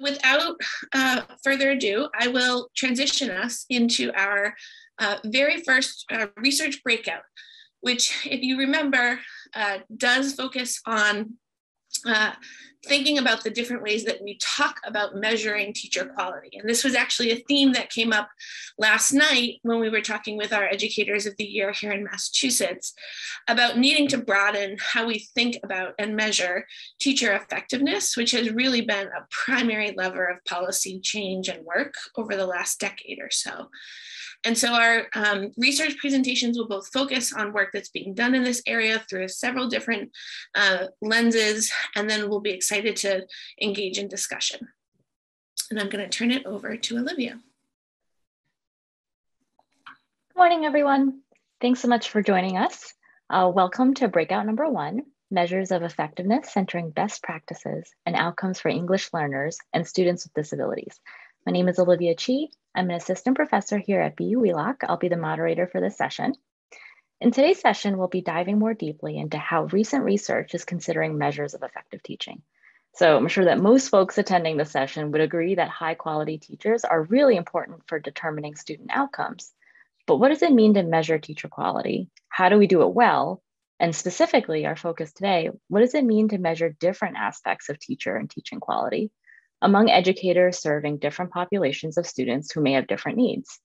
without uh, further ado, I will transition us into our uh, very first uh, research breakout, which, if you remember, uh, does focus on uh, thinking about the different ways that we talk about measuring teacher quality. And this was actually a theme that came up last night when we were talking with our educators of the year here in Massachusetts about needing to broaden how we think about and measure teacher effectiveness, which has really been a primary lever of policy change and work over the last decade or so. And so our um, research presentations will both focus on work that's being done in this area through several different uh, lenses, and then we'll be excited to engage in discussion. And I'm gonna turn it over to Olivia. Good morning, everyone. Thanks so much for joining us. Uh, welcome to breakout number one, measures of effectiveness centering best practices and outcomes for English learners and students with disabilities. My name is Olivia Chi. I'm an assistant professor here at BU Wheelock. I'll be the moderator for this session. In today's session, we'll be diving more deeply into how recent research is considering measures of effective teaching. So I'm sure that most folks attending the session would agree that high quality teachers are really important for determining student outcomes. But what does it mean to measure teacher quality? How do we do it well? And specifically, our focus today, what does it mean to measure different aspects of teacher and teaching quality? Among educators serving different populations of students who may have different needs.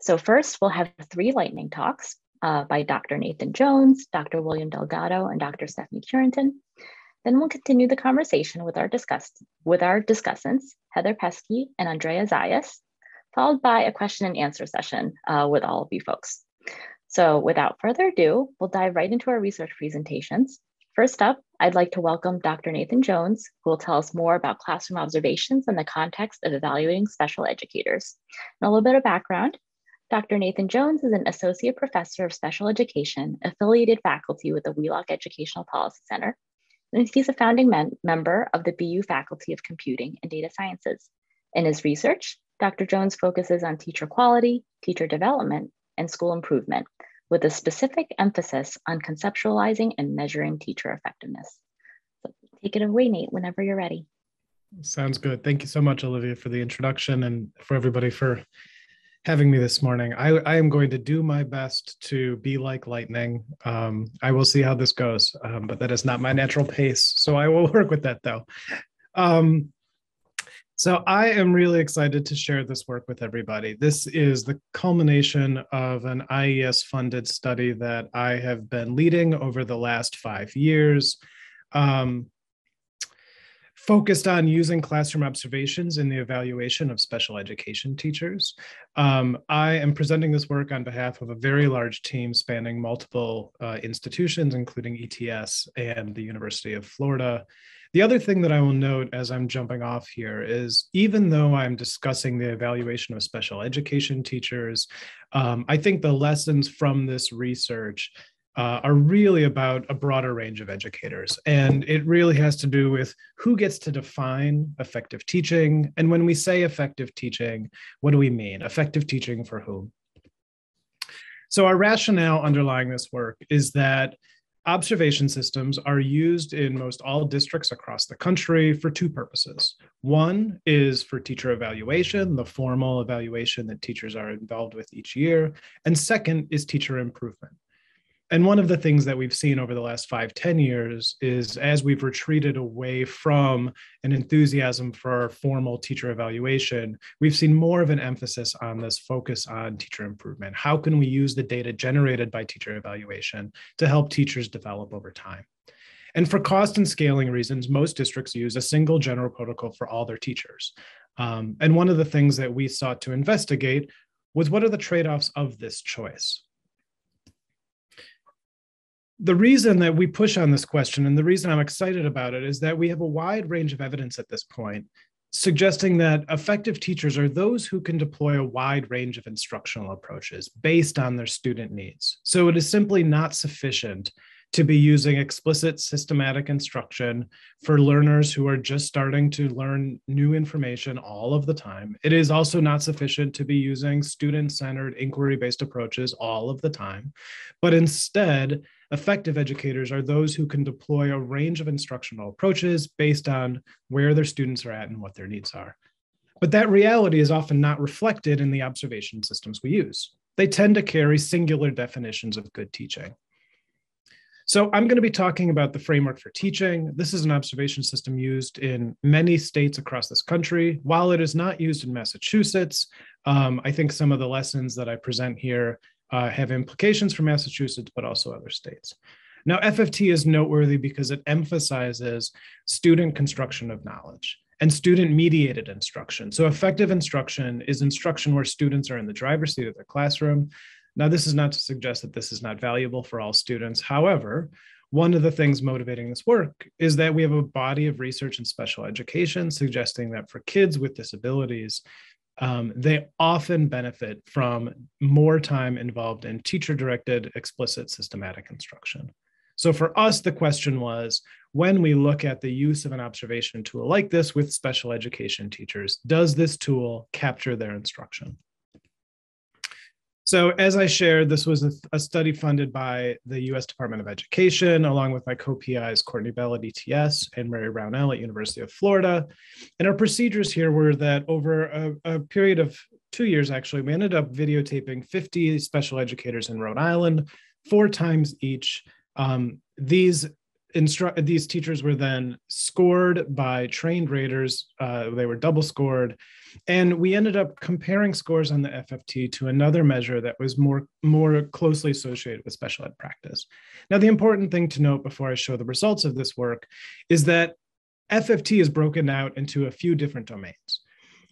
So first, we'll have three lightning talks uh, by Dr. Nathan Jones, Dr. William Delgado, and Dr. Stephanie Curenton. Then we'll continue the conversation with our, discuss with our discussants, Heather Peske and Andrea Zayas, followed by a question and answer session uh, with all of you folks. So without further ado, we'll dive right into our research presentations. First up, I'd like to welcome Dr. Nathan Jones, who will tell us more about classroom observations in the context of evaluating special educators. And a little bit of background, Dr. Nathan Jones is an associate professor of special education, affiliated faculty with the Wheelock Educational Policy Center, and he's a founding member of the BU Faculty of Computing and Data Sciences. In his research, Dr. Jones focuses on teacher quality, teacher development, and school improvement, with a specific emphasis on conceptualizing and measuring teacher effectiveness. So take it away, Nate, whenever you're ready. Sounds good. Thank you so much, Olivia, for the introduction and for everybody for having me this morning. I, I am going to do my best to be like lightning. Um, I will see how this goes, um, but that is not my natural pace. So I will work with that though. Um, so I am really excited to share this work with everybody. This is the culmination of an IES funded study that I have been leading over the last five years. Um, focused on using classroom observations in the evaluation of special education teachers. Um, I am presenting this work on behalf of a very large team spanning multiple uh, institutions, including ETS and the University of Florida. The other thing that I will note as I'm jumping off here is even though I'm discussing the evaluation of special education teachers, um, I think the lessons from this research uh, are really about a broader range of educators. And it really has to do with who gets to define effective teaching. And when we say effective teaching, what do we mean? Effective teaching for whom? So, our rationale underlying this work is that Observation systems are used in most all districts across the country for two purposes. One is for teacher evaluation, the formal evaluation that teachers are involved with each year. And second is teacher improvement. And one of the things that we've seen over the last five, ten years is as we've retreated away from an enthusiasm for formal teacher evaluation, we've seen more of an emphasis on this focus on teacher improvement. How can we use the data generated by teacher evaluation to help teachers develop over time? And for cost and scaling reasons, most districts use a single general protocol for all their teachers. Um, and one of the things that we sought to investigate was what are the trade offs of this choice? The reason that we push on this question and the reason I'm excited about it is that we have a wide range of evidence at this point suggesting that effective teachers are those who can deploy a wide range of instructional approaches based on their student needs. So it is simply not sufficient to be using explicit systematic instruction for learners who are just starting to learn new information all of the time. It is also not sufficient to be using student centered inquiry based approaches all of the time, but instead, Effective educators are those who can deploy a range of instructional approaches based on where their students are at and what their needs are. But that reality is often not reflected in the observation systems we use. They tend to carry singular definitions of good teaching. So I'm going to be talking about the framework for teaching. This is an observation system used in many states across this country. While it is not used in Massachusetts, um, I think some of the lessons that I present here uh, have implications for Massachusetts, but also other states. Now, FFT is noteworthy because it emphasizes student construction of knowledge and student mediated instruction. So, effective instruction is instruction where students are in the driver's seat of their classroom. Now, this is not to suggest that this is not valuable for all students. However, one of the things motivating this work is that we have a body of research in special education suggesting that for kids with disabilities, um, they often benefit from more time involved in teacher directed, explicit, systematic instruction. So for us, the question was when we look at the use of an observation tool like this with special education teachers, does this tool capture their instruction? So, as I shared, this was a, a, study funded by the US Department of Education, along with my co PIs, Courtney Bell at ETS and Mary Brownell at University of Florida. And our procedures here were that over a, a period of two years, actually, we ended up videotaping 50 special educators in Rhode Island, four times each. Um, these instru- these teachers were then scored by trained raters. Uh, they were double scored and we ended up comparing scores on the FFT to another measure that was more, more closely associated with special ed practice. Now, the important thing to note before I show the results of this work is that FFT is broken out into a few different domains.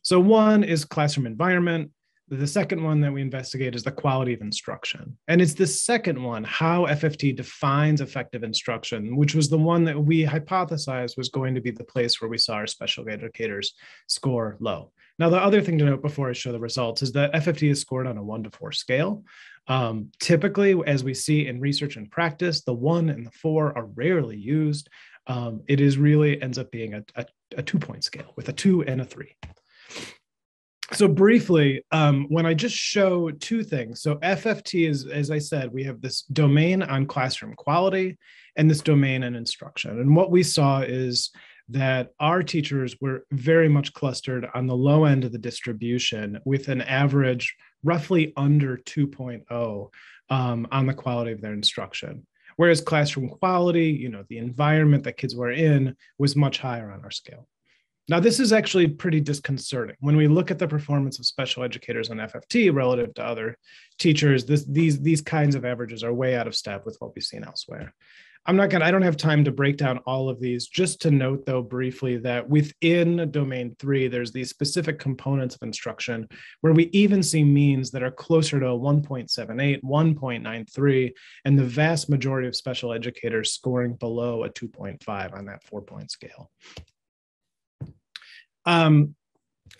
So one is classroom environment, the second one that we investigate is the quality of instruction. And it's the second one, how FFT defines effective instruction, which was the one that we hypothesized was going to be the place where we saw our special educators score low. Now, the other thing to note before I show the results is that FFT is scored on a one to four scale. Um, typically, as we see in research and practice, the one and the four are rarely used. Um, it is really ends up being a, a, a two point scale with a two and a three. So briefly, um, when I just show two things, so FFT is, as I said, we have this domain on classroom quality and this domain on instruction. And what we saw is that our teachers were very much clustered on the low end of the distribution with an average roughly under 2.0 um, on the quality of their instruction. Whereas classroom quality, you know, the environment that kids were in was much higher on our scale. Now, this is actually pretty disconcerting. When we look at the performance of special educators on FFT relative to other teachers, this, these, these kinds of averages are way out of step with what we've seen elsewhere. I'm not going to, I don't have time to break down all of these. Just to note, though, briefly, that within domain three, there's these specific components of instruction where we even see means that are closer to 1.78, 1.93, and the vast majority of special educators scoring below a 2.5 on that four point scale. Um,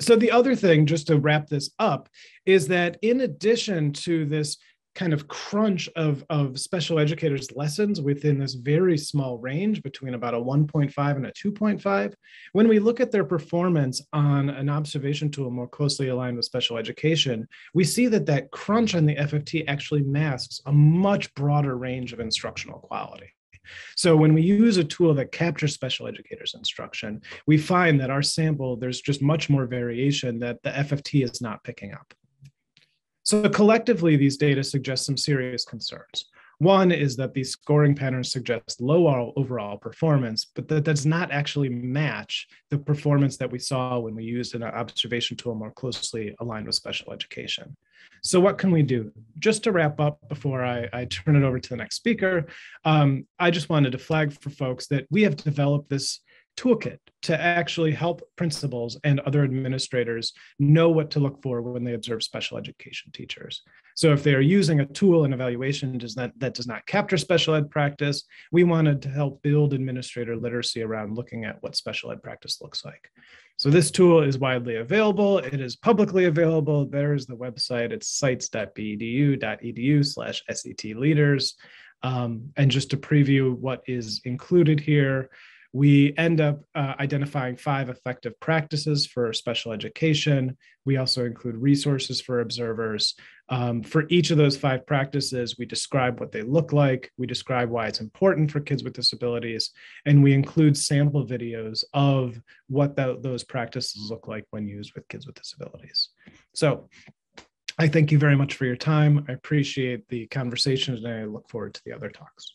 so the other thing, just to wrap this up, is that in addition to this kind of crunch of, of special educators lessons within this very small range between about a 1.5 and a 2.5 when we look at their performance on an observation tool more closely aligned with special education we see that that crunch on the fft actually masks a much broader range of instructional quality so when we use a tool that captures special educators instruction, we find that our sample, there's just much more variation that the FFT is not picking up. So collectively, these data suggest some serious concerns. One is that these scoring patterns suggest low overall performance, but that does not actually match the performance that we saw when we used an observation tool more closely aligned with special education. So what can we do? Just to wrap up before I, I turn it over to the next speaker, um, I just wanted to flag for folks that we have developed this toolkit to actually help principals and other administrators know what to look for when they observe special education teachers. So if they are using a tool and evaluation does that, that does not capture special ed practice, we wanted to help build administrator literacy around looking at what special ed practice looks like. So this tool is widely available. It is publicly available. There's the website. It's sites.bu.edu slash SET leaders. Um, and just to preview what is included here, We end up uh, identifying five effective practices for special education. We also include resources for observers. Um, for each of those five practices, we describe what they look like, we describe why it's important for kids with disabilities, and we include sample videos of what the, those practices look like when used with kids with disabilities. So I thank you very much for your time. I appreciate the conversation and I look forward to the other talks.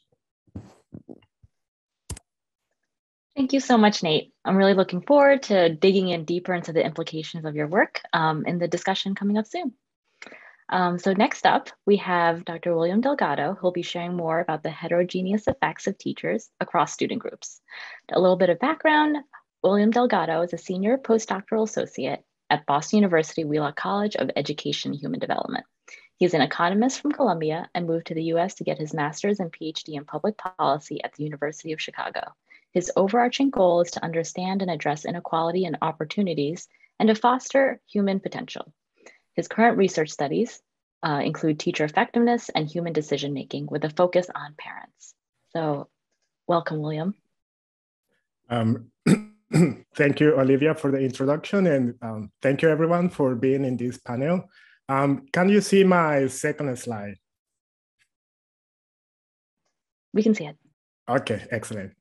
Thank you so much, Nate. I'm really looking forward to digging in deeper into the implications of your work um, in the discussion coming up soon. Um, so next up, we have Dr. William Delgado, who'll be sharing more about the heterogeneous effects of teachers across student groups. A little bit of background, William Delgado is a senior postdoctoral associate at Boston University Wheelock College of Education and Human Development. He's an economist from Colombia and moved to the US to get his master's and PhD in public policy at the University of Chicago. His overarching goal is to understand and address inequality and opportunities and to foster human potential. His current research studies uh, include teacher effectiveness and human decision making with a focus on parents. So, welcome, William. Um, thank you, Olivia, for the introduction, and um, thank you, everyone, for being in this panel. Um, can you see my second slide? We can see it. Okay, excellent.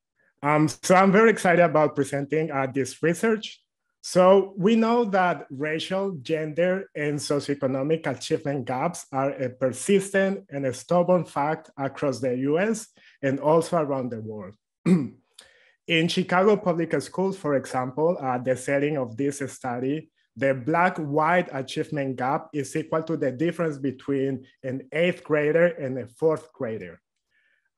Um, so I'm very excited about presenting uh, this research. So we know that racial, gender, and socioeconomic achievement gaps are a persistent and a stubborn fact across the US and also around the world. In Chicago public schools, for example, uh, the setting of this study, the black-white achievement gap is equal to the difference between an eighth grader and a fourth grader.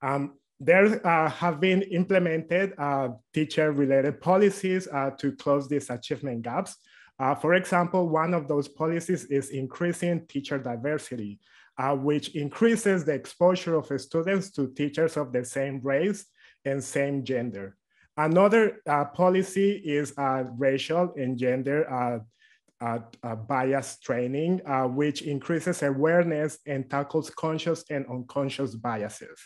Um, there uh, have been implemented uh, teacher-related policies uh, to close these achievement gaps. Uh, for example, one of those policies is increasing teacher diversity, uh, which increases the exposure of students to teachers of the same race and same gender. Another uh, policy is racial and gender bias training, which increases awareness and tackles conscious and unconscious biases.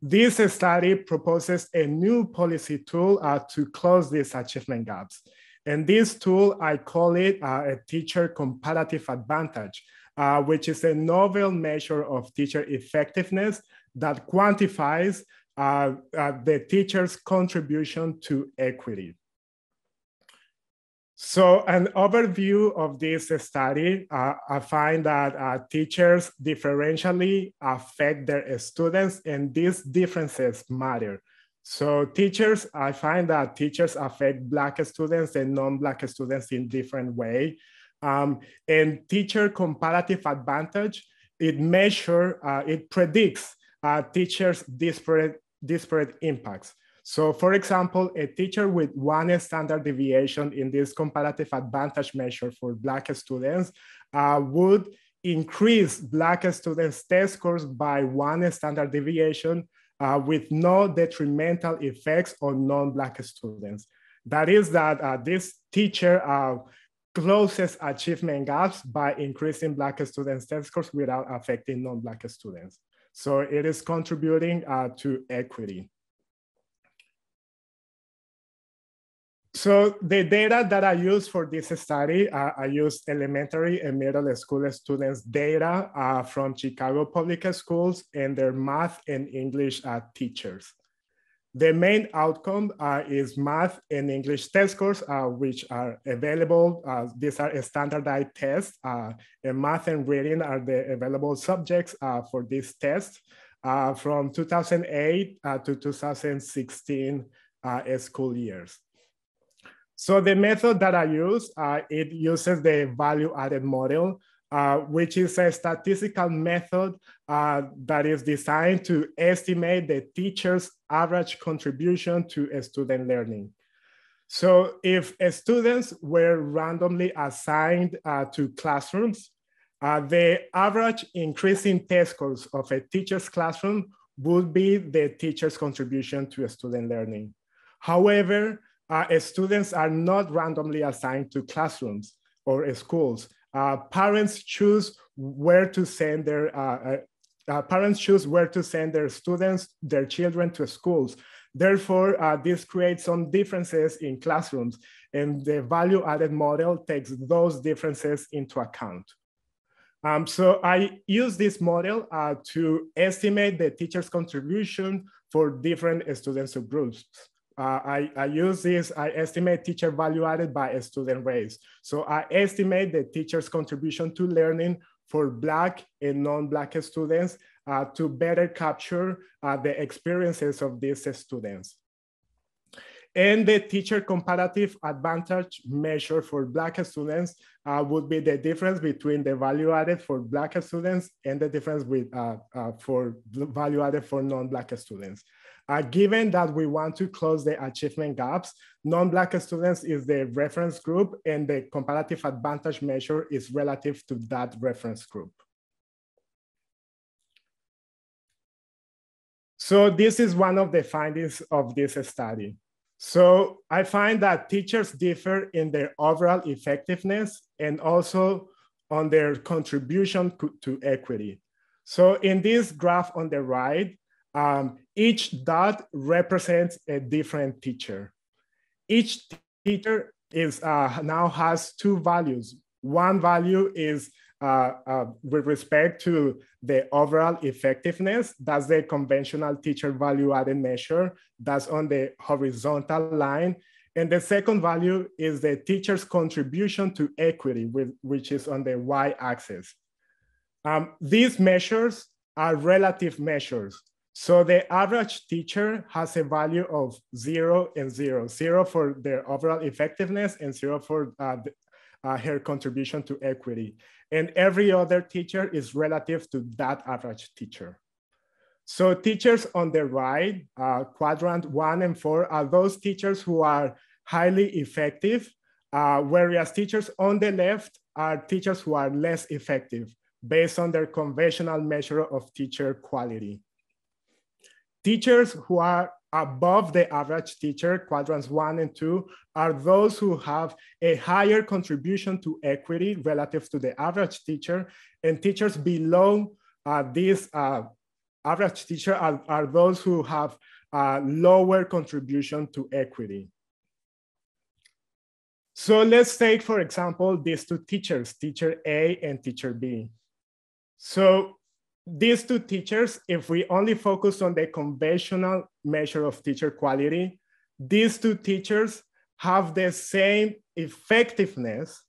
This study proposes a new policy tool uh, to close these achievement gaps. And this tool, I call it uh, a teacher comparative advantage, uh, which is a novel measure of teacher effectiveness that quantifies uh, uh, the teacher's contribution to equity. So an overview of this study, uh, I find that uh, teachers differentially affect their students and these differences matter. So teachers, I find that teachers affect Black students and non-Black students in different way. Um, and teacher comparative advantage, it measure, uh, it predicts uh, teachers' disparate, disparate impacts. So for example, a teacher with one standard deviation in this comparative advantage measure for Black students uh, would increase Black students' test scores by one standard deviation uh, with no detrimental effects on non-Black students. That is that uh, this teacher uh, closes achievement gaps by increasing Black students' test scores without affecting non-Black students. So it is contributing uh, to equity. So the data that I use for this study, uh, I used elementary and middle school students data uh, from Chicago public schools and their math and English uh, teachers. The main outcome uh, is math and English test scores, uh, which are available. Uh, these are standardized tests, and math and reading are the available subjects for this test from 2008 to 2016 school years. So the method that I use, uh, it uses the value added model, uh, which is a statistical method uh, that is designed to estimate the teacher's average contribution to student learning. So if students were randomly assigned uh, to classrooms, uh, the average increase in test scores of a teacher's classroom would be the teacher's contribution to student learning. However, uh, students are not randomly assigned to classrooms or schools. Uh, parents choose where to send their uh, uh, uh, parents choose where to send their students, their children to schools. Therefore, uh, this creates some differences in classrooms and the value added model takes those differences into account. Um, so I use this model to estimate the teacher's contribution for different student subgroups. Uh, I, I use this, I estimate teacher value added by a student race. So I estimate the teacher's contribution to learning for Black and non-Black students uh, to better capture uh, the experiences of these students. And the teacher comparative advantage measure for Black students uh, would be the difference between the value added for Black students and the difference with uh, uh, for value added for non-Black students. Uh, given that we want to close the achievement gaps, non-Black students is the reference group and the comparative advantage measure is relative to that reference group. So this is one of the findings of this study. So I find that teachers differ in their overall effectiveness and also on their contribution to equity. So in this graph on the right, um, each dot represents a different teacher. Each teacher is uh, now has two values. One value is uh, uh, with respect to the overall effectiveness, that's the conventional teacher value added measure. That's on the horizontal line. And the second value is the teacher's contribution to equity, with, which is on the y-axis. Um, these measures are relative measures. So the average teacher has a value of zero and zero, zero for their overall effectiveness and zero for uh, uh, her contribution to equity. And every other teacher is relative to that average teacher. So teachers on the right, uh, quadrant one and four, are those teachers who are highly effective, uh, whereas teachers on the left are teachers who are less effective based on their conventional measure of teacher quality. Teachers who are above the average teacher, quadrants one and two, are those who have a higher contribution to equity relative to the average teacher, and teachers below uh, this uh, average teacher are, are, those who have a lower contribution to equity. So let's take, for example, these two teachers, teacher A and teacher B. So these two teachers, if we only focus on the conventional measure of teacher quality, these two teachers have the same effectiveness.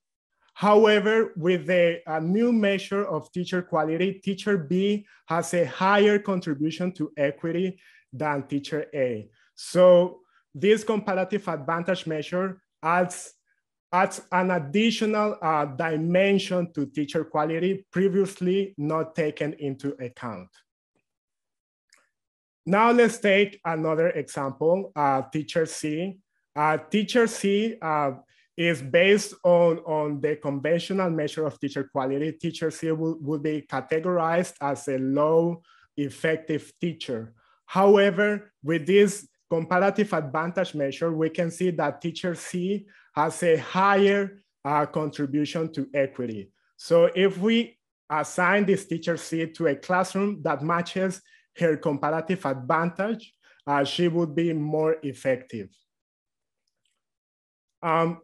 However, with the new measure of teacher quality, teacher B has a higher contribution to equity than teacher A. So this comparative advantage measure adds adds an additional uh, dimension to teacher quality previously not taken into account. Now let's take another example, uh, teacher C. Uh, teacher C uh, is based on, on the conventional measure of teacher quality. Teacher C will, will be categorized as a low effective teacher. However, with this comparative advantage measure, we can see that teacher C has a higher uh, contribution to equity. So if we assign this teacher C to a classroom that matches her comparative advantage, uh, she would be more effective. Um,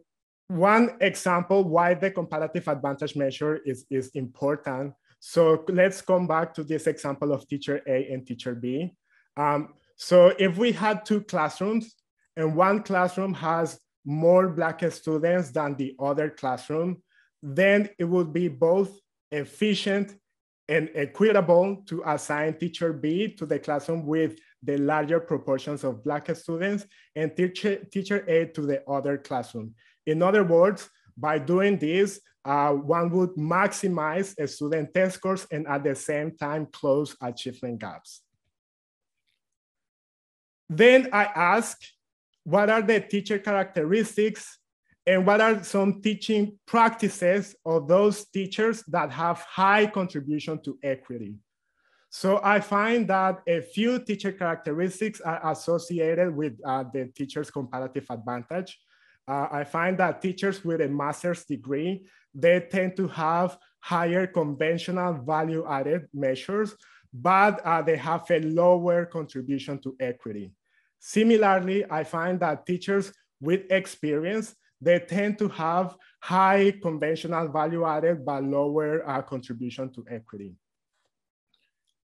one example why the comparative advantage measure is, is important. So let's come back to this example of teacher A and teacher B. Um, so if we had two classrooms and one classroom has more Black students than the other classroom, then it would be both efficient and equitable to assign teacher B to the classroom with the larger proportions of Black students and teacher, teacher A to the other classroom. In other words, by doing this, uh, one would maximize student test scores and at the same time close achievement gaps. Then I ask, what are the teacher characteristics and what are some teaching practices of those teachers that have high contribution to equity? So I find that a few teacher characteristics are associated with uh, the teacher's comparative advantage. Uh, I find that teachers with a master's degree, they tend to have higher conventional value added measures but uh, they have a lower contribution to equity. Similarly, I find that teachers with experience, they tend to have high conventional value added, but lower uh, contribution to equity.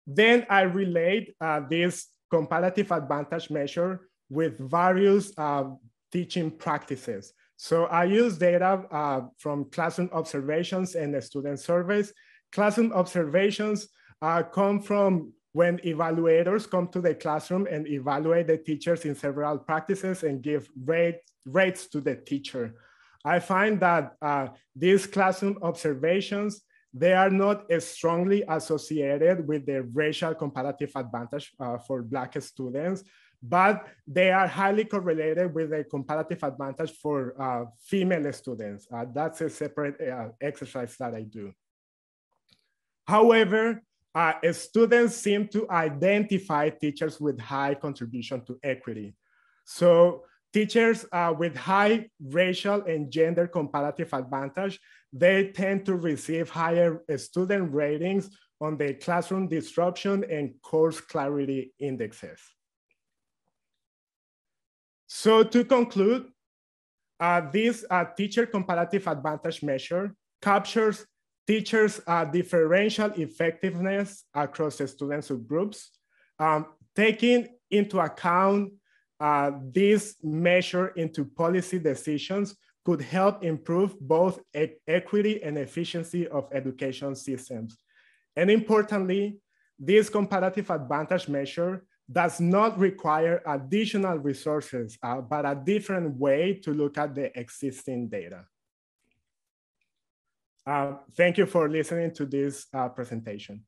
Then I relate uh, this comparative advantage measure with various uh, teaching practices. So I use data uh, from classroom observations and the student surveys. Classroom observations uh, come from when evaluators come to the classroom and evaluate the teachers in several practices and give rate, rates to the teacher. I find that uh, these classroom observations, they are not as strongly associated with the racial comparative advantage uh, for Black students, but they are highly correlated with the comparative advantage for uh, female students. Uh, that's a separate uh, exercise that I do. However, uh, students seem to identify teachers with high contribution to equity. So teachers uh, with high racial and gender comparative advantage, they tend to receive higher student ratings on the classroom disruption and course clarity indexes. So to conclude, uh, this uh, teacher comparative advantage measure captures teachers' uh, differential effectiveness across the student subgroups, um, taking into account uh, this measure into policy decisions could help improve both e equity and efficiency of education systems. And importantly, this comparative advantage measure does not require additional resources, uh, but a different way to look at the existing data. Uh, thank you for listening to this uh, presentation.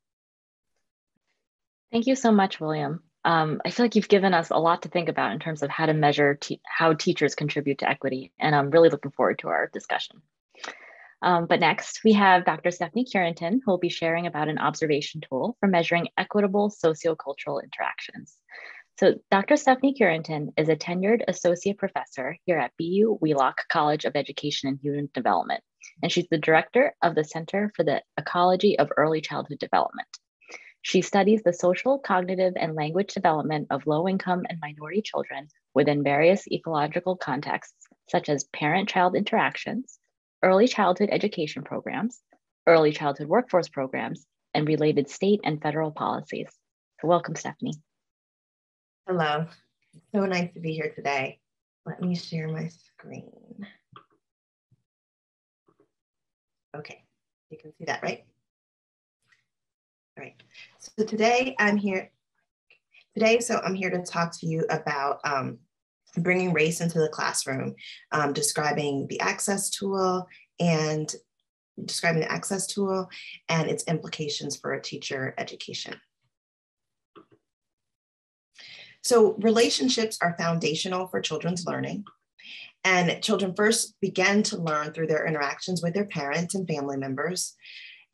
Thank you so much, William. Um, I feel like you've given us a lot to think about in terms of how to measure te how teachers contribute to equity, and I'm really looking forward to our discussion. Um, but next, we have Dr. Stephanie Curenton, who will be sharing about an observation tool for measuring equitable sociocultural interactions. So Dr. Stephanie Curenton is a tenured associate professor here at BU Wheelock College of Education and Human Development and she's the director of the Center for the Ecology of Early Childhood Development. She studies the social, cognitive, and language development of low income and minority children within various ecological contexts, such as parent child interactions, early childhood education programs, early childhood workforce programs, and related state and federal policies. So, welcome, Stephanie. Hello. So nice to be here today. Let me share my screen. Okay, you can see that, right? All right, so today I'm here, today, so I'm here to talk to you about um, bringing race into the classroom, um, describing the ACSES tool and describing the ACSES tool and its implications for a teacher education. So relationships are foundational for children's learning. And children first begin to learn through their interactions with their parents and family members.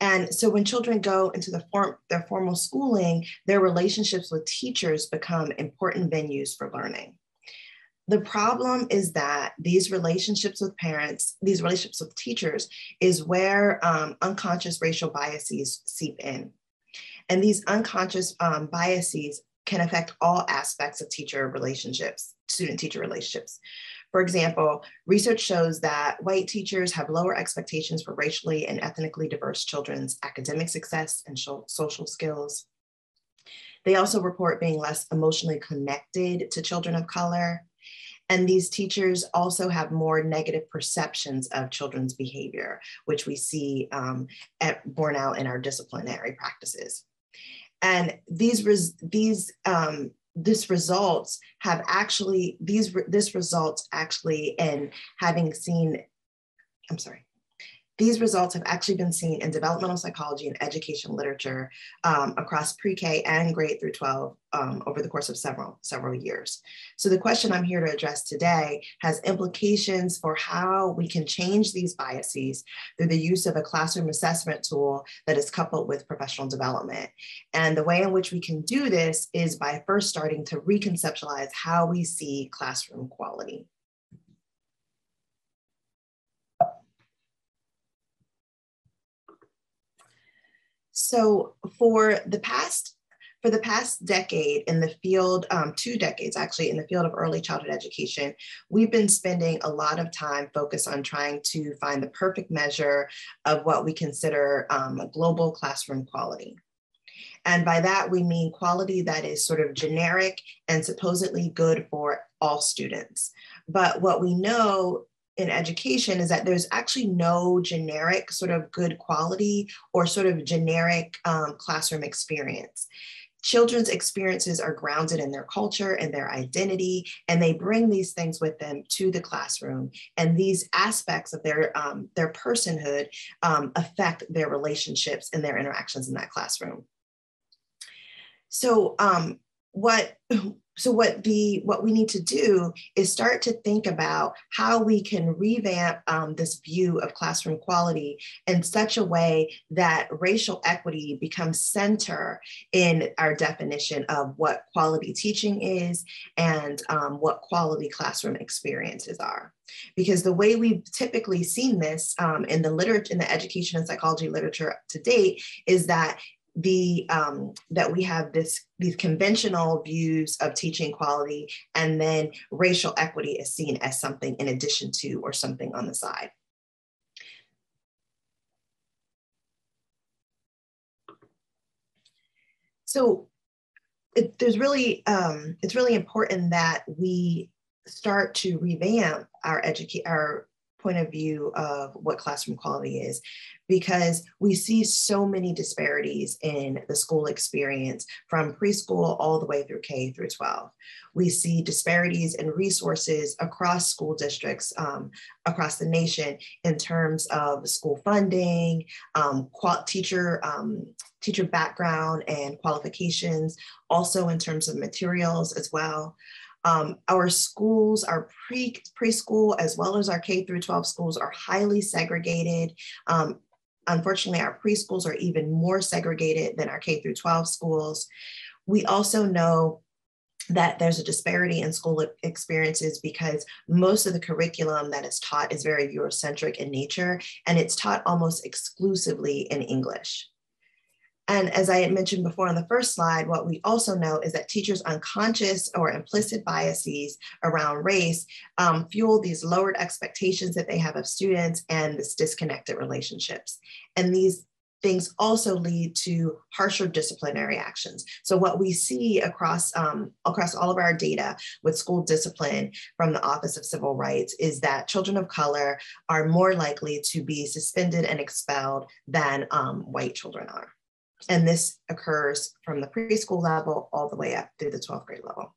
And so when children go into the form, their formal schooling, their relationships with teachers become important venues for learning. The problem is that these relationships with parents, these relationships with teachers, is where um, unconscious racial biases seep in. And these unconscious um, biases can affect all aspects of teacher relationships, student teacher relationships. For example, research shows that white teachers have lower expectations for racially and ethnically diverse children's academic success and social skills. They also report being less emotionally connected to children of color. And these teachers also have more negative perceptions of children's behavior, which we see um, at, borne out in our disciplinary practices. And these, these um, this results have actually these this results actually in having seen i'm sorry these results have actually been seen in developmental psychology and education literature um, across pre-K and grade through 12 um, over the course of several, several years. So the question I'm here to address today has implications for how we can change these biases through the use of a classroom assessment tool that is coupled with professional development. And the way in which we can do this is by first starting to reconceptualize how we see classroom quality. So for the past for the past decade in the field, um, two decades actually, in the field of early childhood education, we've been spending a lot of time focused on trying to find the perfect measure of what we consider um, global classroom quality. And by that, we mean quality that is sort of generic and supposedly good for all students. But what we know in education is that there's actually no generic sort of good quality or sort of generic um, classroom experience. Children's experiences are grounded in their culture and their identity and they bring these things with them to the classroom and these aspects of their um, their personhood um, affect their relationships and their interactions in that classroom. So um, what so what the what we need to do is start to think about how we can revamp um, this view of classroom quality in such a way that racial equity becomes center in our definition of what quality teaching is and um, what quality classroom experiences are. Because the way we've typically seen this um, in the literature in the education and psychology literature to date is that the um, that we have this these conventional views of teaching quality and then racial equity is seen as something in addition to or something on the side. So it, there's really um, it's really important that we start to revamp our educate our point of view of what classroom quality is because we see so many disparities in the school experience from preschool all the way through K through 12. We see disparities in resources across school districts um, across the nation in terms of school funding, um, teacher, um, teacher background and qualifications, also in terms of materials as well. Um, our schools, our pre preschool as well as our K through 12 schools are highly segregated. Um, unfortunately, our preschools are even more segregated than our K through 12 schools. We also know that there's a disparity in school experiences because most of the curriculum that is taught is very Eurocentric in nature, and it's taught almost exclusively in English. And as I had mentioned before on the first slide, what we also know is that teachers' unconscious or implicit biases around race um, fuel these lowered expectations that they have of students and this disconnected relationships. And these things also lead to harsher disciplinary actions. So what we see across um, across all of our data with school discipline from the Office of Civil Rights is that children of color are more likely to be suspended and expelled than um, white children are. And this occurs from the preschool level all the way up through the 12th grade level.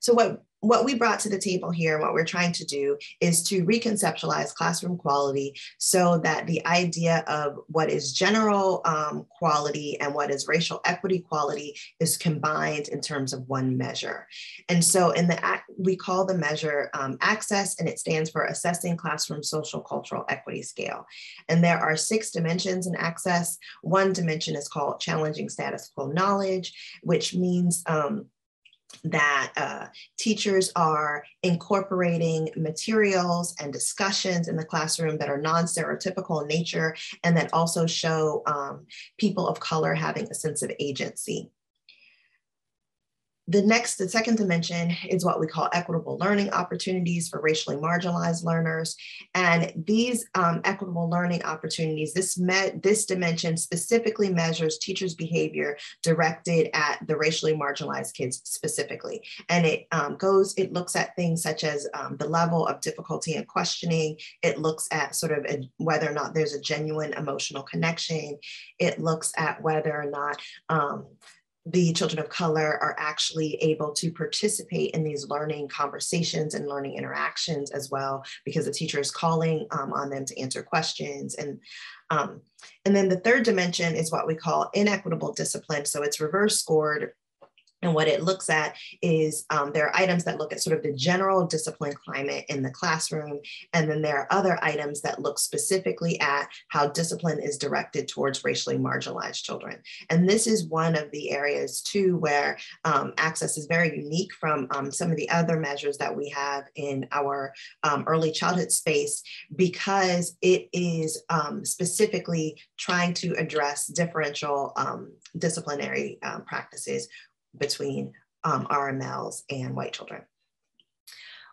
So what what we brought to the table here and what we're trying to do is to reconceptualize classroom quality so that the idea of what is general um, quality and what is racial equity quality is combined in terms of one measure. And so in the act we call the measure um, ACSES and it stands for assessing classroom social cultural equity scale. And there are six dimensions in ACSES. One dimension is called challenging status quo knowledge, which means um, that uh, teachers are incorporating materials and discussions in the classroom that are non-stereotypical in nature and that also show um, people of color having a sense of agency. The next, the second dimension is what we call equitable learning opportunities for racially marginalized learners. And these um, equitable learning opportunities, this, met, this dimension specifically measures teachers' behavior directed at the racially marginalized kids specifically. And it um, goes, it looks at things such as um, the level of difficulty in questioning. It looks at sort of a, whether or not there's a genuine emotional connection. It looks at whether or not um, the children of color are actually able to participate in these learning conversations and learning interactions as well because the teacher is calling um, on them to answer questions. And um, and then the third dimension is what we call inequitable discipline. So it's reverse scored And what it looks at is um, there are items that look at sort of the general discipline climate in the classroom. And then there are other items that look specifically at how discipline is directed towards racially marginalized children. And this is one of the areas too where um, ACSES is very unique from um, some of the other measures that we have in our um, early childhood space because it is um, specifically trying to address differential um, disciplinary practices between um, RMLs and white children.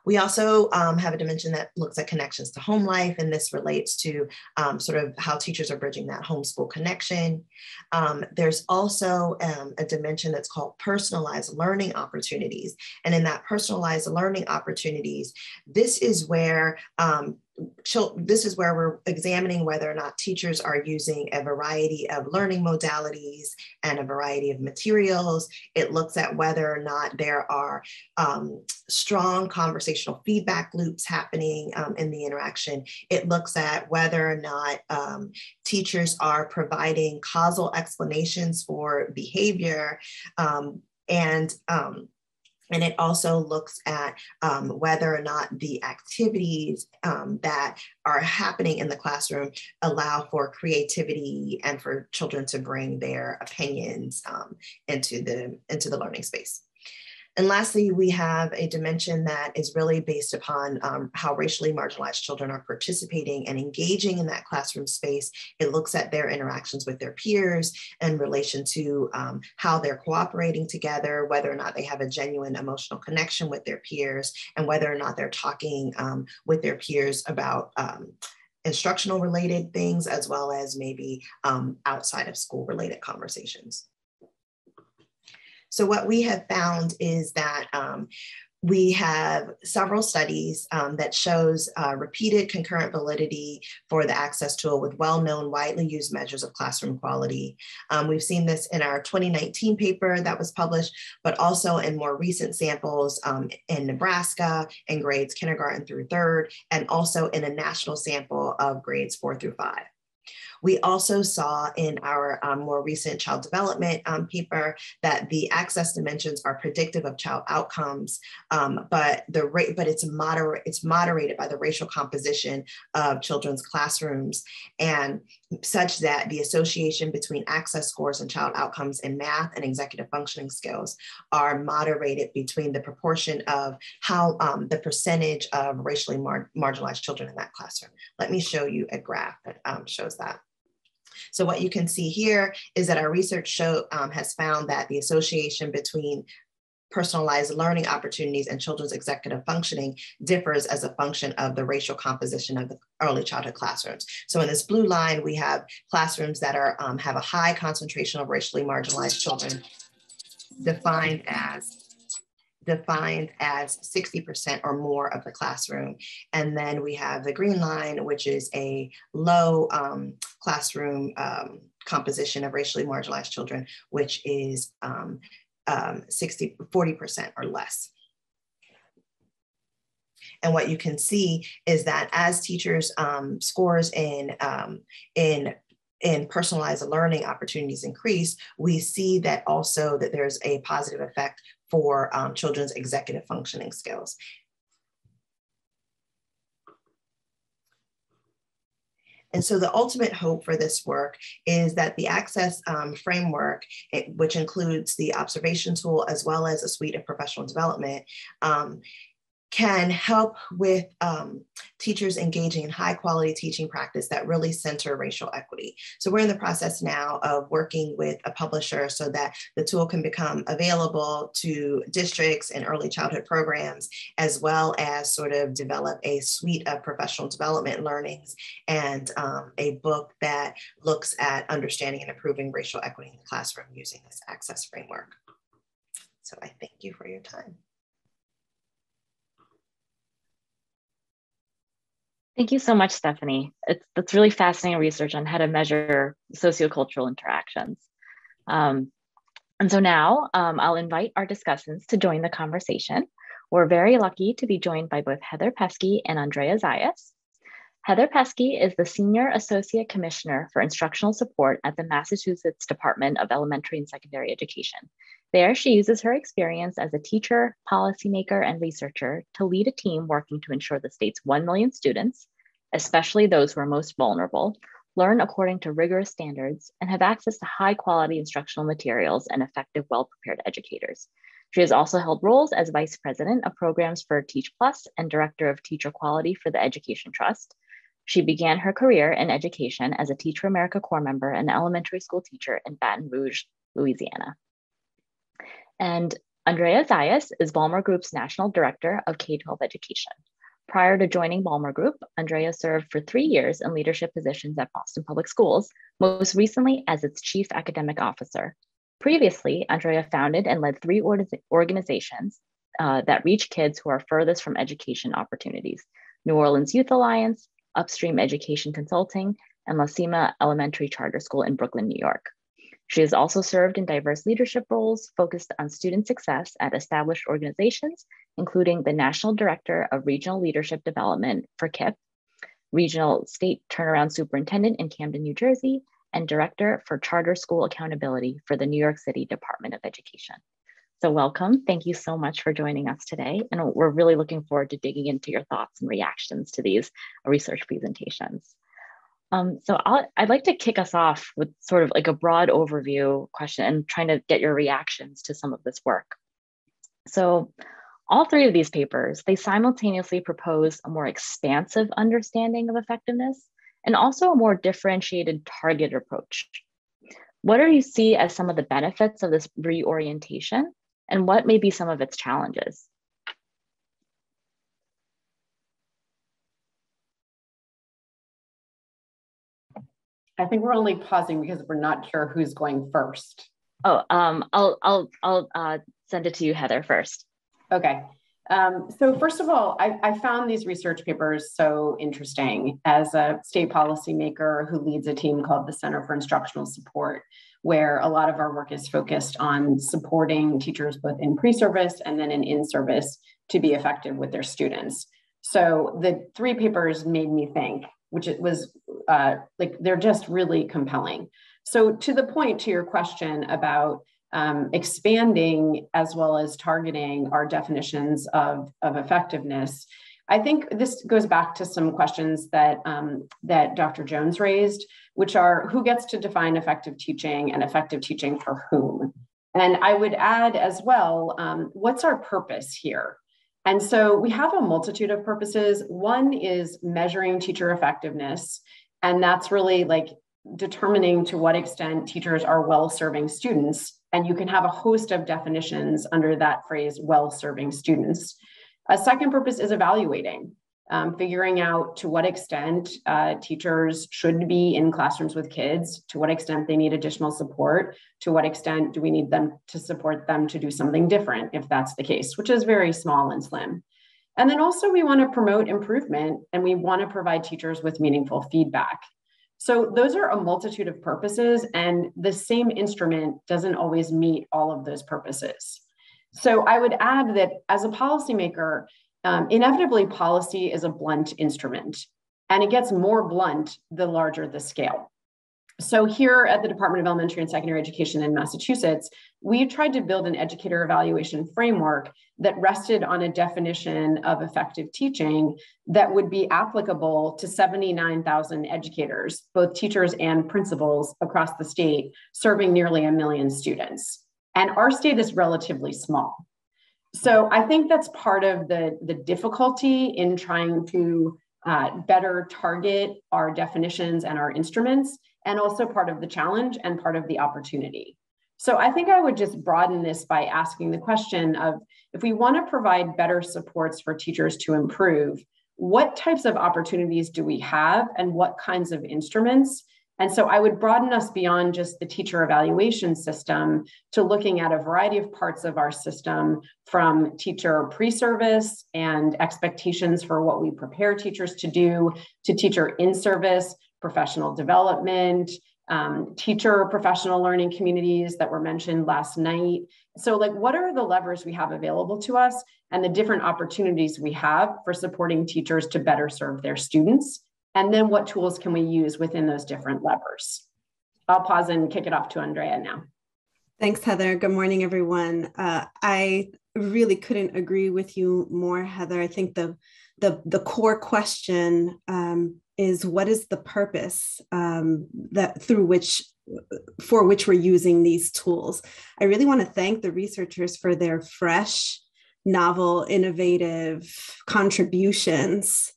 We also um, have a dimension that looks at connections to home life, and this relates to um, sort of how teachers are bridging that homeschool connection. Um, there's also um, a dimension that's called personalized learning opportunities. And in that personalized learning opportunities, this is where um, this is where we're examining whether or not teachers are using a variety of learning modalities and a variety of materials. It looks at whether or not there are um, strong conversational feedback loops happening um, in the interaction. It looks at whether or not um, teachers are providing causal explanations for behavior um, and um, and it also looks at um, whether or not the activities um, that are happening in the classroom allow for creativity and for children to bring their opinions um, into, the, into the learning space. And lastly, we have a dimension that is really based upon um, how racially marginalized children are participating and engaging in that classroom space. It looks at their interactions with their peers in relation to um, how they're cooperating together, whether or not they have a genuine emotional connection with their peers, and whether or not they're talking um, with their peers about um, instructional related things as well as maybe um, outside of school related conversations. So what we have found is that um, we have several studies um, that shows uh, repeated concurrent validity for the ACSES tool with well-known widely used measures of classroom quality. Um, we've seen this in our 2019 paper that was published, but also in more recent samples um, in Nebraska in grades kindergarten through third, and also in a national sample of grades four through five. We also saw in our um, more recent child development um, paper that the ACSES dimensions are predictive of child outcomes, um, but the rate, but it's moderate, it's moderated by the racial composition of children's classrooms, and such that the association between ACSES scores and child outcomes in math and executive functioning skills are moderated between the proportion of how um, the percentage of racially mar marginalized children in that classroom. Let me show you a graph that um, shows that. So what you can see here is that our research show um, has found that the association between personalized learning opportunities and children's executive functioning differs as a function of the racial composition of the early childhood classrooms. So in this blue line, we have classrooms that are um, have a high concentration of racially marginalized children defined as defined as 60% or more of the classroom. And then we have the green line, which is a low um, classroom um, composition of racially marginalized children, which is um, um 60, 40% or less. And what you can see is that as teachers um, scores in, um, in in personalized learning opportunities increase, we see that also that there's a positive effect for um, children's executive functioning skills. And so the ultimate hope for this work is that the ACSES um, framework, it, which includes the observation tool as well as a suite of professional development, um, can help with um, teachers engaging in high quality teaching practice that really center racial equity. So we're in the process now of working with a publisher so that the tool can become available to districts and early childhood programs, as well as sort of develop a suite of professional development learnings and um, a book that looks at understanding and improving racial equity in the classroom using this ACSES framework. So I thank you for your time. Thank you so much, Stephanie. It's that's really fascinating research on how to measure sociocultural interactions. Um, and so now um, I'll invite our discussants to join the conversation. We're very lucky to be joined by both Heather Peske and Andrea Zayas. Heather Peske is the Senior Associate Commissioner for Instructional Support at the Massachusetts Department of Elementary and Secondary Education. There, she uses her experience as a teacher, policymaker, and researcher to lead a team working to ensure the state's 1 million students, especially those who are most vulnerable, learn according to rigorous standards and have access to high quality instructional materials and effective, well prepared educators. She has also held roles as Vice President of Programs for Teach Plus and Director of Teacher Quality for the Education Trust. She began her career in education as a Teach for America Corps member and elementary school teacher in Baton Rouge, Louisiana. And Andrea Zayas is Ballmer Group's National Director of K 12 Education. Prior to joining Ballmer Group, Andrea served for three years in leadership positions at Boston Public Schools, most recently as its Chief Academic Officer. Previously, Andrea founded and led three organizations uh, that reach kids who are furthest from education opportunities New Orleans Youth Alliance, Upstream Education Consulting, and La Cima Elementary Charter School in Brooklyn, New York. She has also served in diverse leadership roles focused on student success at established organizations, including the National Director of Regional Leadership Development for KIPP, Regional State Turnaround Superintendent in Camden, New Jersey, and Director for Charter School Accountability for the New York City Department of Education. So welcome. Thank you so much for joining us today. And we're really looking forward to digging into your thoughts and reactions to these research presentations. Um, so i would like to kick us off with sort of like a broad overview question and trying to get your reactions to some of this work. So all three of these papers, they simultaneously propose a more expansive understanding of effectiveness and also a more differentiated target approach. What do you see as some of the benefits of this reorientation and what may be some of its challenges? I think we're only pausing because we're not sure who's going first. Oh, um, I'll I'll I'll uh, send it to you, Heather, first. Okay. Um, so first of all, I, I, found these research papers so interesting as a state policymaker who leads a team called the Center for Instructional Support where a lot of our work is focused on supporting teachers both in pre-service and then in in-service to be effective with their students. So the three papers made me think, which it was uh, like they're just really compelling. So to the point to your question about um, expanding as well as targeting our definitions of, of effectiveness, I think this goes back to some questions that um, that Dr. Jones raised, which are who gets to define effective teaching and effective teaching for whom. And I would add as well, um, what's our purpose here? And so we have a multitude of purposes. One is measuring teacher effectiveness, and that's really like determining to what extent teachers are well serving students. And you can have a host of definitions under that phrase, well serving students. A second purpose is evaluating, um, figuring out to what extent uh, teachers should be in classrooms with kids, to what extent they need additional support, to what extent do we need them to support them to do something different if that's the case, which is very small and slim. And then also, we want to promote improvement and we want to provide teachers with meaningful feedback. So, those are a multitude of purposes, and the same instrument doesn't always meet all of those purposes. So I would add that as a policymaker, um, inevitably policy is a blunt instrument and it gets more blunt the larger the scale. So here at the Department of Elementary and Secondary Education in Massachusetts, we tried to build an educator evaluation framework that rested on a definition of effective teaching that would be applicable to 79,000 educators, both teachers and principals across the state, serving nearly a million students. And our state is relatively small. So I think that's part of the, the difficulty in trying to uh, better target our definitions and our instruments, and also part of the challenge and part of the opportunity. So I think I would just broaden this by asking the question of if we want to provide better supports for teachers to improve, what types of opportunities do we have and what kinds of instruments and so I would broaden us beyond just the teacher evaluation system to looking at a variety of parts of our system from teacher pre service and expectations for what we prepare teachers to do, to teacher in service, professional development. Um, teacher professional learning communities that were mentioned last night. So, like, what are the levers we have available to us and the different opportunities we have for supporting teachers to better serve their students? And then what tools can we use within those different levers? I'll pause and kick it off to Andrea now. Thanks, Heather. Good morning, everyone. Uh, I really couldn't agree with you more, Heather. I think the the, the core question um, is what is the purpose um, that through which for which we're using these tools. I really want to thank the researchers for their fresh, novel, innovative contributions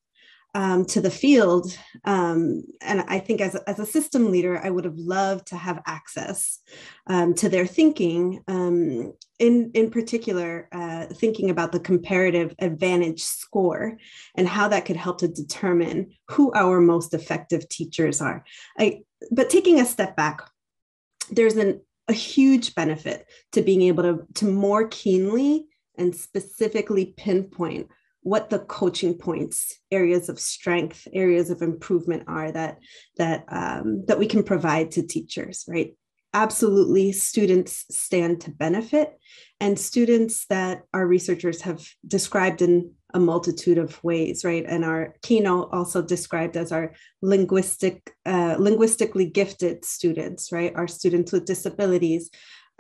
um, to the field. Um, and I think as as a system leader, I would have loved to have access um, to their thinking, um, in, in particular, uh, thinking about the comparative advantage score and how that could help to determine who our most effective teachers are. I, but taking a step back, there's an, a huge benefit to being able to, to more keenly and specifically pinpoint what the coaching points areas of strength areas of improvement are that that um, that we can provide to teachers right? Absolutely students stand to benefit and students that our researchers have described in a multitude of ways right? And our keynote also described as our linguistic uh, linguistically gifted students right? Our students with disabilities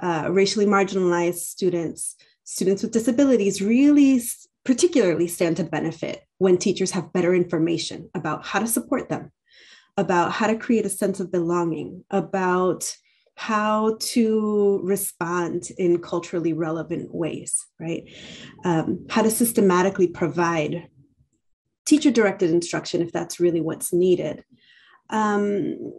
uh, racially marginalized students students with disabilities really particularly stand to benefit when teachers have better information about how to support them, about how to create a sense of belonging, about how to respond in culturally relevant ways, right? Um, how to systematically provide teacher directed instruction if that's really what's needed. Um,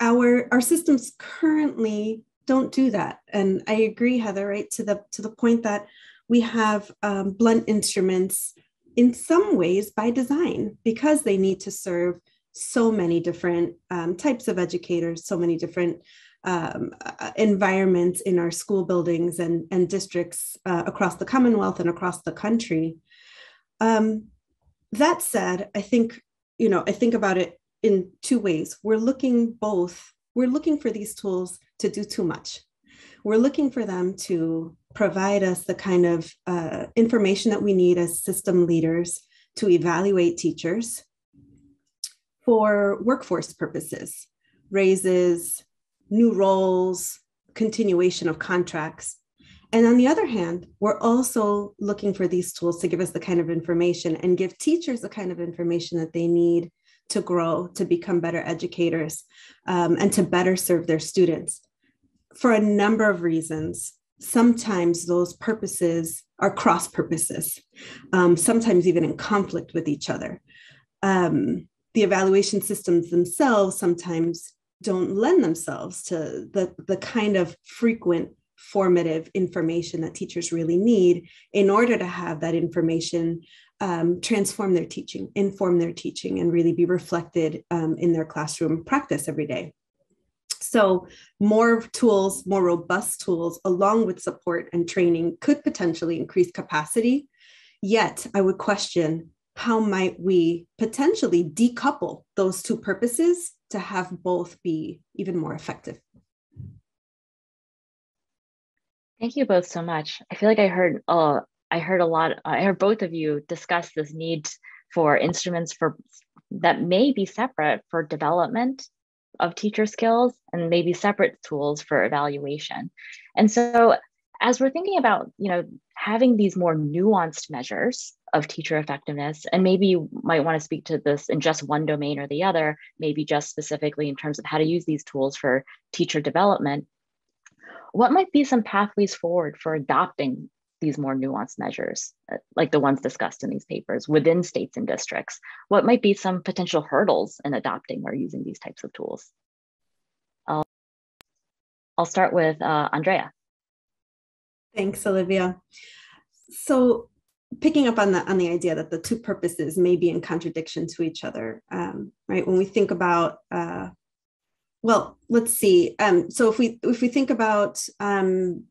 our, our systems currently don't do that. And I agree, Heather, right, to the, to the point that we have um, blunt instruments in some ways by design because they need to serve so many different um, types of educators, so many different um, uh, environments in our school buildings and, and districts uh, across the Commonwealth and across the country. Um, that said, I think, you know, I think about it in two ways. We're looking both, we're looking for these tools to do too much. We're looking for them to provide us the kind of uh, information that we need as system leaders to evaluate teachers for workforce purposes, raises, new roles, continuation of contracts. And on the other hand, we're also looking for these tools to give us the kind of information and give teachers the kind of information that they need to grow, to become better educators, um, and to better serve their students for a number of reasons sometimes those purposes are cross purposes, um, sometimes even in conflict with each other. Um, the evaluation systems themselves sometimes don't lend themselves to the, the kind of frequent formative information that teachers really need in order to have that information um, transform their teaching, inform their teaching, and really be reflected um, in their classroom practice every day. So, more tools, more robust tools, along with support and training, could potentially increase capacity. Yet, I would question how might we potentially decouple those two purposes to have both be even more effective? Thank you both so much. I feel like I heard uh, I heard a lot. I heard both of you discuss this need for instruments for that may be separate for development of teacher skills and maybe separate tools for evaluation. And so as we're thinking about, you know, having these more nuanced measures of teacher effectiveness, and maybe you might want to speak to this in just one domain or the other, maybe just specifically in terms of how to use these tools for teacher development, what might be some pathways forward for adopting these more nuanced measures, uh, like the ones discussed in these papers within states and districts? What might be some potential hurdles in adopting or using these types of tools? I'll, I'll start with uh, Andrea. Thanks, Olivia. So picking up on the on the idea that the two purposes may be in contradiction to each other, um, right? When we think about uh, well, let's see. Um, so if we if we think about um,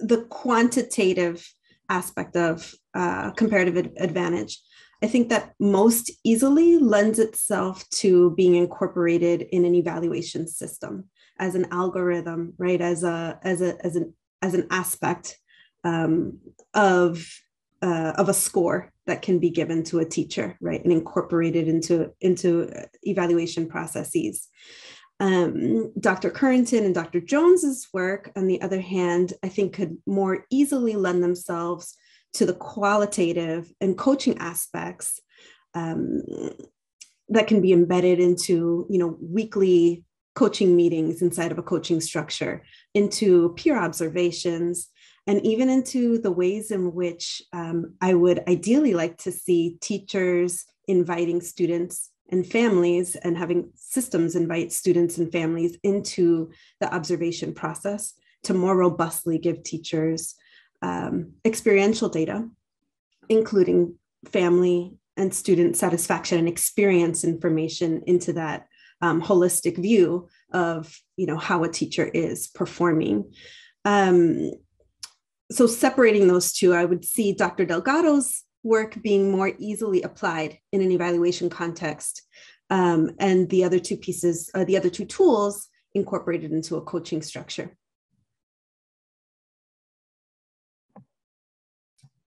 the quantitative aspect of uh, comparative ad- advantage, I think that most easily lends itself to being incorporated in an evaluation system as an algorithm, right? As a as a as an as an aspect um, of uh, of a score that can be given to a teacher, right, and incorporated into into evaluation processes. Um, Dr. Curenton and Dr. Jones's work, on the other hand, I think could more easily lend themselves to the qualitative and coaching aspects um, that can be embedded into, you know, weekly coaching meetings inside of a coaching structure, into peer observations, and even into the ways in which um, I would ideally like to see teachers inviting students and families and having systems invite students and families into the observation process to more robustly give teachers um, experiential data, including family and student satisfaction and experience information into that um, holistic view of you know how a teacher is performing. Um, so separating those two, I would see Dr. Delgado's work being more easily applied in an evaluation context, um, and the other two pieces, uh, the other two tools incorporated into a coaching structure.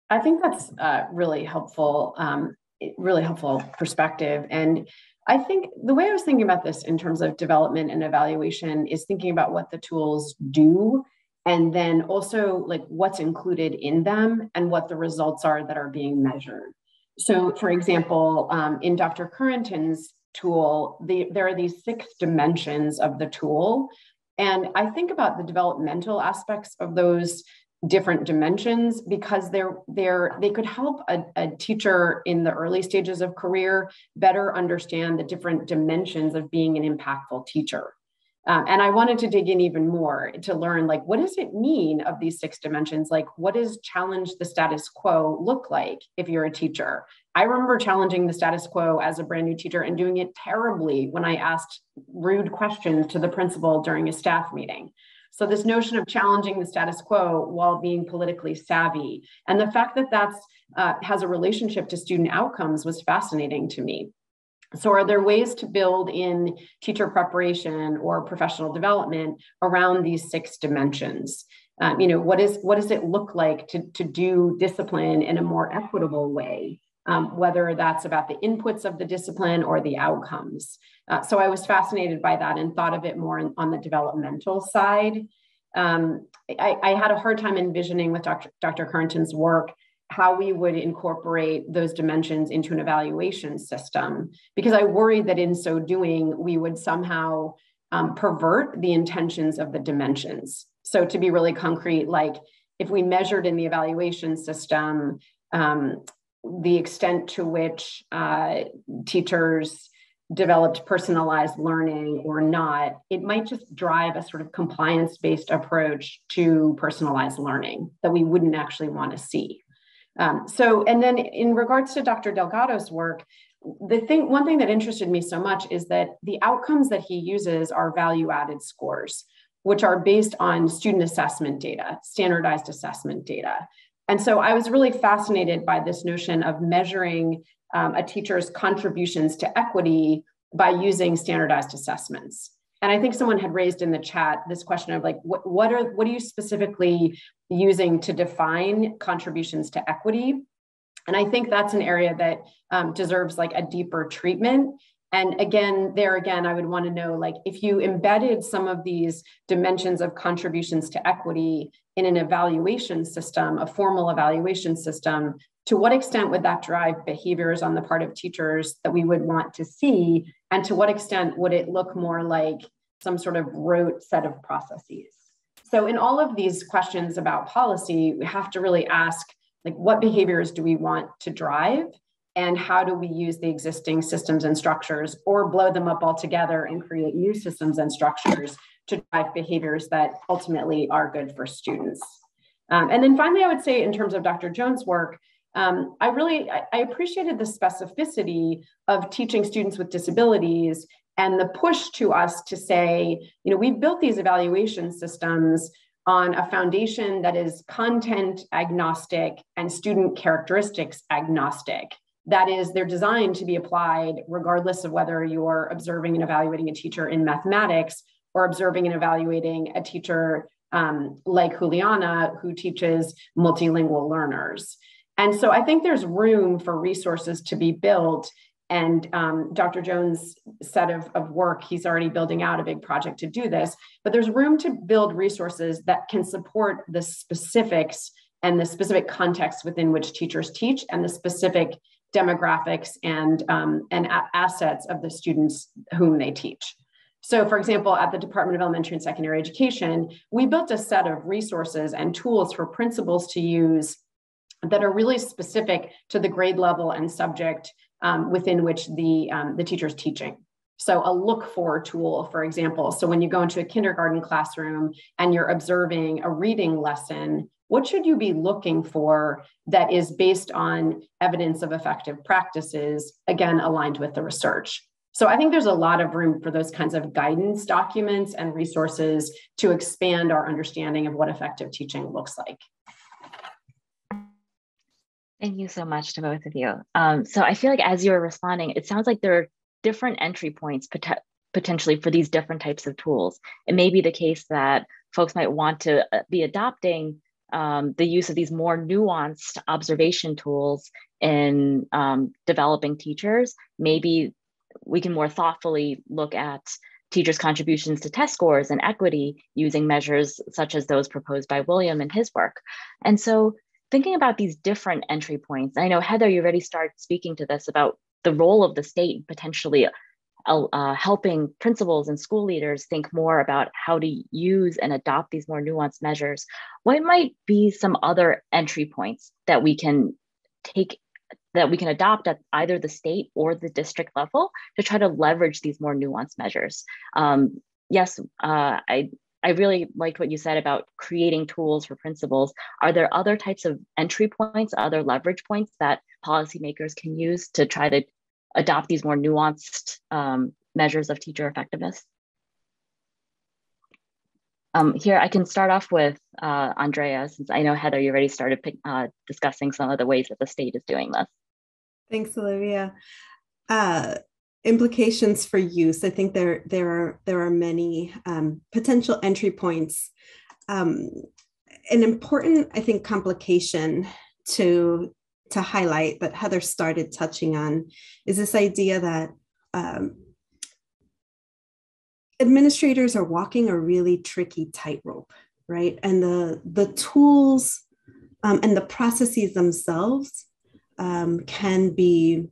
I think that's uh, really helpful, um, really helpful perspective. And I think the way I was thinking about this in terms of development and evaluation is thinking about what the tools do and then also like what's included in them and what the results are that are being measured. So for example, um, in Dr. Curenton's tool, the, there are these six dimensions of the tool. And I think about the developmental aspects of those different dimensions because they're they're they could help a, a, teacher in the early stages of career better understand the different dimensions of being an impactful teacher um, and I wanted to dig in even more to learn like, what does it mean of these six dimensions? Like, what does challenge the status quo look like if you're a teacher? I remember challenging the status quo as a brand new teacher and doing it terribly when I asked rude questions to the principal during a staff meeting. So this notion of challenging the status quo while being politically savvy, and the fact that that's uh, has a relationship to student outcomes was fascinating to me. So, are there ways to build in teacher preparation or professional development around these six dimensions? Um, you know, what is what does it look like to, to do discipline in a more equitable way? Um, whether that's about the inputs of the discipline or the outcomes. Uh, so I was fascinated by that and thought of it more in, on the developmental side. Um, I, I, had a hard time envisioning with Dr. Dr. Curenton's work how we would incorporate those dimensions into an evaluation system because I worried that in so doing, we would somehow um, pervert the intentions of the dimensions. So, to be really concrete, like if we measured in the evaluation system um, the extent to which uh, teachers developed personalized learning or not, it might just drive a sort of compliance based approach to personalized learning that we wouldn't actually want to see. Um, so, and then in regards to Dr. Delgado's work, the thing, one thing that interested me so much is that the outcomes that he uses are value added scores, which are based on student assessment data, standardized assessment data. And so I was really fascinated by this notion of measuring um, a teacher's contributions to equity by using standardized assessments and i think someone had raised in the chat this question of like what, what are what are you specifically using to define contributions to equity. And i think that's an area that um, deserves like a deeper treatment. And again there again i would want to know like if you embedded some of these dimensions of contributions to equity in an evaluation system a formal evaluation system to what extent would that drive behaviors on the part of teachers that we would want to see? And to what extent would it look more like some sort of rote set of processes so in all of these questions about policy we have to really ask like what behaviors do we want to drive? And how do we use the existing systems and structures or blow them up altogether and create new systems and structures to drive behaviors that ultimately are good for students? Um, and then finally i would say in terms of dr jones work um, I really I, I appreciated the specificity of teaching students with disabilities and the push to us to say, you know, we've built these evaluation systems on a foundation that is content agnostic and student characteristics agnostic. That is, they're designed to be applied regardless of whether you're observing and evaluating a teacher in mathematics or observing and evaluating a teacher um, like Juliana, who teaches multilingual learners. And so I think there's room for resources to be built. And um, Dr. Jones' set of, of work, he's already building out a big project to do this, but there's room to build resources that can support the specifics and the specific context within which teachers teach and the specific demographics and, um, and assets of the students whom they teach. So, for example, at the Department of Elementary and Secondary Education, we built a set of resources and tools for principals to use that are really specific to the grade level and subject um, within which the, um, the teacher is teaching. So, a look for tool, for example. So, when you go into a kindergarten classroom and you're observing a reading lesson, what should you be looking for that is based on evidence of effective practices, again, aligned with the research? So I think there's a lot of room for those kinds of guidance documents and resources to expand our understanding of what effective teaching looks like. Thank you so much to both of you. Um, so I feel like as you were responding, it sounds like there are different entry points pot potentially for these different types of tools. It may be the case that folks might want to uh, be adopting um, the use of these more nuanced observation tools in um, developing teachers. Maybe we can more thoughtfully look at teachers' contributions to test scores and equity using measures such as those proposed by William in his work. And so thinking about these different entry points, I know Heather, you already started speaking to this about the role of the state potentially uh, helping principals and school leaders think more about how to use and adopt these more nuanced measures. What might be some other entry points that we can take that we can adopt at either the state or the district level to try to leverage these more nuanced measures. Um, yes, uh, I I really liked what you said about creating tools for principals. Are there other types of entry points, other leverage points that policymakers can use to try to adopt these more nuanced um, measures of teacher effectiveness? Um, here, I can start off with uh, Andrea, since I know Heather, you already started uh, discussing some of the ways that the state is doing this. Thanks, Olivia. Uh, implications for use. I think there there are there are many um, potential entry points. Um, an important, I think, complication to to highlight that Heather started touching on is this idea that um, administrators are walking a really tricky tightrope, right? And the the tools um, and the processes themselves um, can be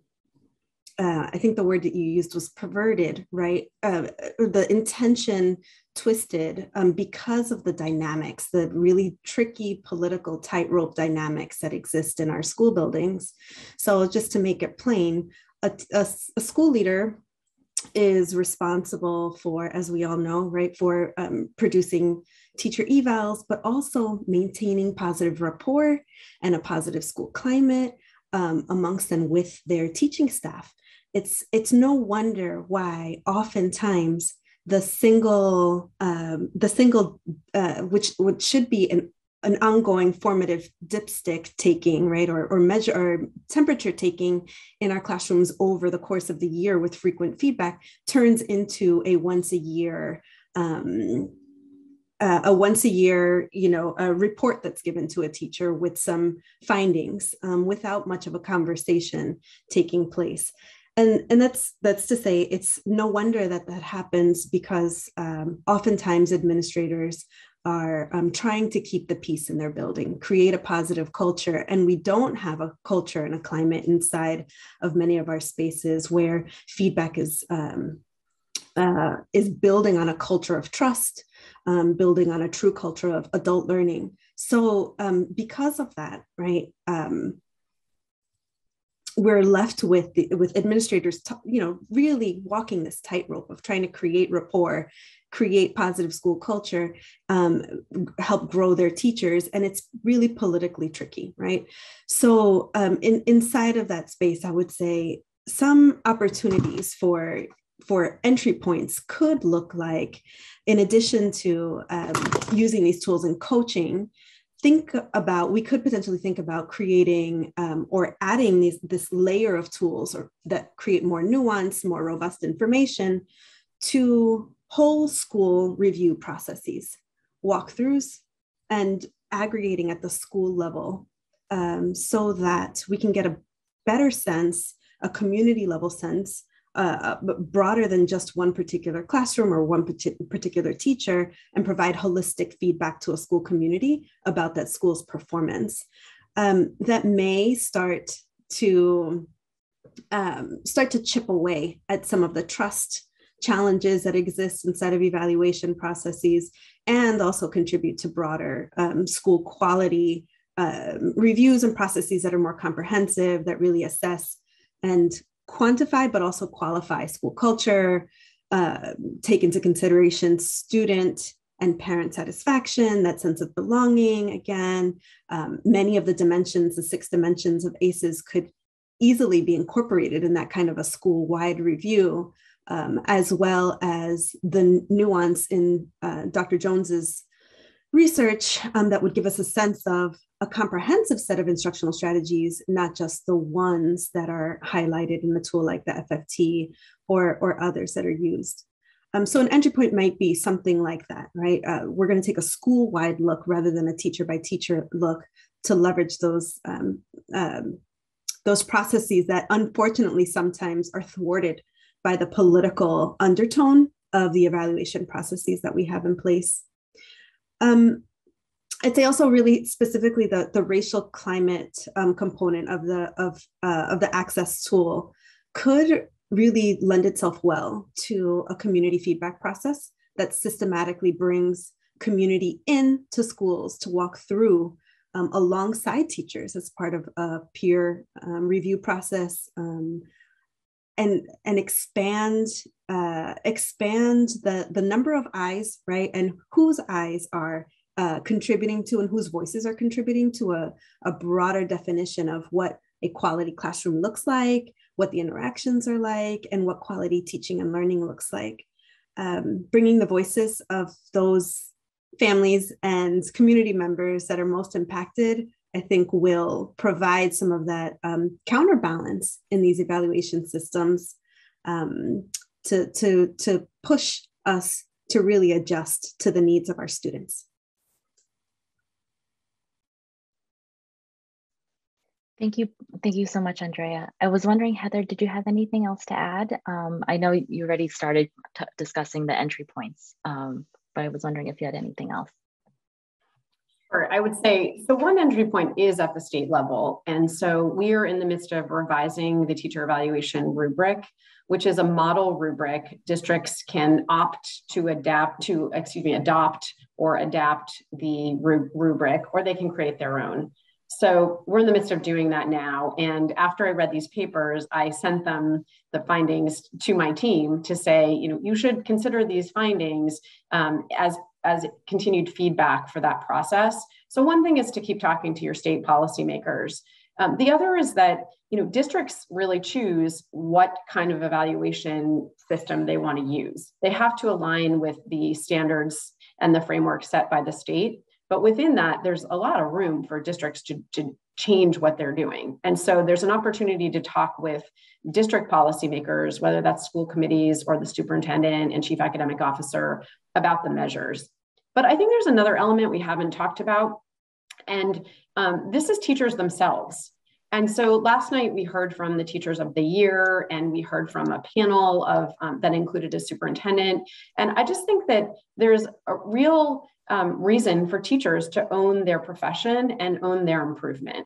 uh, I think the word that you used was perverted, right? Uh, the intention twisted um, because of the dynamics, the really tricky political tightrope dynamics that exist in our school buildings. So, just to make it plain, a, a, a school leader is responsible for, as we all know, right, for um, producing teacher evals, but also maintaining positive rapport and a positive school climate, um, amongst and with their teaching staff. It's, it's no wonder why oftentimes the single, um, the single, uh, which, which should be an an ongoing formative dipstick taking, right, or, or measure or temperature taking in our classrooms over the course of the year with frequent feedback turns into a once a year um, uh, a once a year, you know, a report that's given to a teacher with some findings um, without much of a conversation taking place. And, and that's that's to say it's no wonder that that happens because um, oftentimes administrators are um, trying to keep the peace in their building, create a positive culture. And we don't have a culture and a climate inside of many of our spaces where feedback is, um, uh, is building on a culture of trust um, building on a true culture of adult learning. So, um, because of that, right, um, we're left with the, with administrators, t- you know, really walking this tightrope of trying to create rapport, create positive school culture, um, help grow their teachers, and it's really politically tricky, right? So, um, in, inside of that space, I would say some opportunities for for entry points could look like, in addition to um, using these tools in coaching, think about we could potentially think about creating um, or adding these this layer of tools or that create more nuance more robust information to whole school review processes walkthroughs and aggregating at the school level um, so that we can get a better sense, a community level sense, uh, broader than just one particular classroom or one particular teacher, and provide holistic feedback to a school community about that school's performance. Um, that may start to um, start to chip away at some of the trust challenges that exist inside of evaluation processes and also contribute to broader um, school quality uh, reviews and processes that are more comprehensive that really assess and quantify but also qualify school culture uh, take into consideration student and parent satisfaction, that sense of belonging. Again, um, many of the dimensions, the six dimensions of ACSES, could easily be incorporated in that kind of a school wide review, um, as well as the nuance in uh, Dr. Jones's research um, that would give us a sense of a comprehensive set of instructional strategies, not just the ones that are highlighted in the tool like the FFT or, or others that are used. Um, so an entry point might be something like that, right? Uh, we're going to take a school-wide look rather than a teacher by teacher look to leverage those um, um, those processes that unfortunately sometimes are thwarted by the political undertone of the evaluation processes that we have in place. Um, I'd say also really specifically the, the racial climate um, component of the of uh, of the ACSES tool could really lend itself well to a community feedback process that systematically brings community into schools to walk through um, alongside teachers as part of a peer um, review process um, and and expand uh, expand the the number of eyes right and whose eyes are uh, contributing to and whose voices are contributing to a, a broader definition of what a quality classroom looks like what the interactions are like, and what quality teaching and learning looks like. Um, bringing the voices of those families and community members that are most impacted, I think will provide some of that um, counterbalance in these evaluation systems um, to, to, to push us to really adjust to the needs of our students. Thank you. Thank you so much, Andrea. I was wondering, Heather, did you have anything else to add? Um, I know you already started discussing the entry points, um, but I was wondering if you had anything else. Sure. I would say so. One entry point is at the state level. And so we are in the midst of revising the teacher evaluation rubric, which is a model rubric. Districts can opt to adapt to, excuse me, adopt or adapt the rubric, or they can create their own. So we're in the midst of doing that now. And after I read these papers, I sent them the findings to my team to say, you know, you should consider these findings um, as as continued feedback for that process. So one thing is to keep talking to your state policymakers. Um, the other is that you know districts really choose what kind of evaluation system they want to use. They have to align with the standards and the framework set by the state. But within that, there's a lot of room for districts to, to change what they're doing. And so there's an opportunity to talk with district policymakers, whether that's school committees or the superintendent and chief academic officer, about the measures. But I think there's another element we haven't talked about, and um, this is teachers themselves. And so last night we heard from the teachers of the year and we heard from a panel of um, that included a superintendent. And I just think that there's a real um, reason for teachers to own their profession and own their improvement.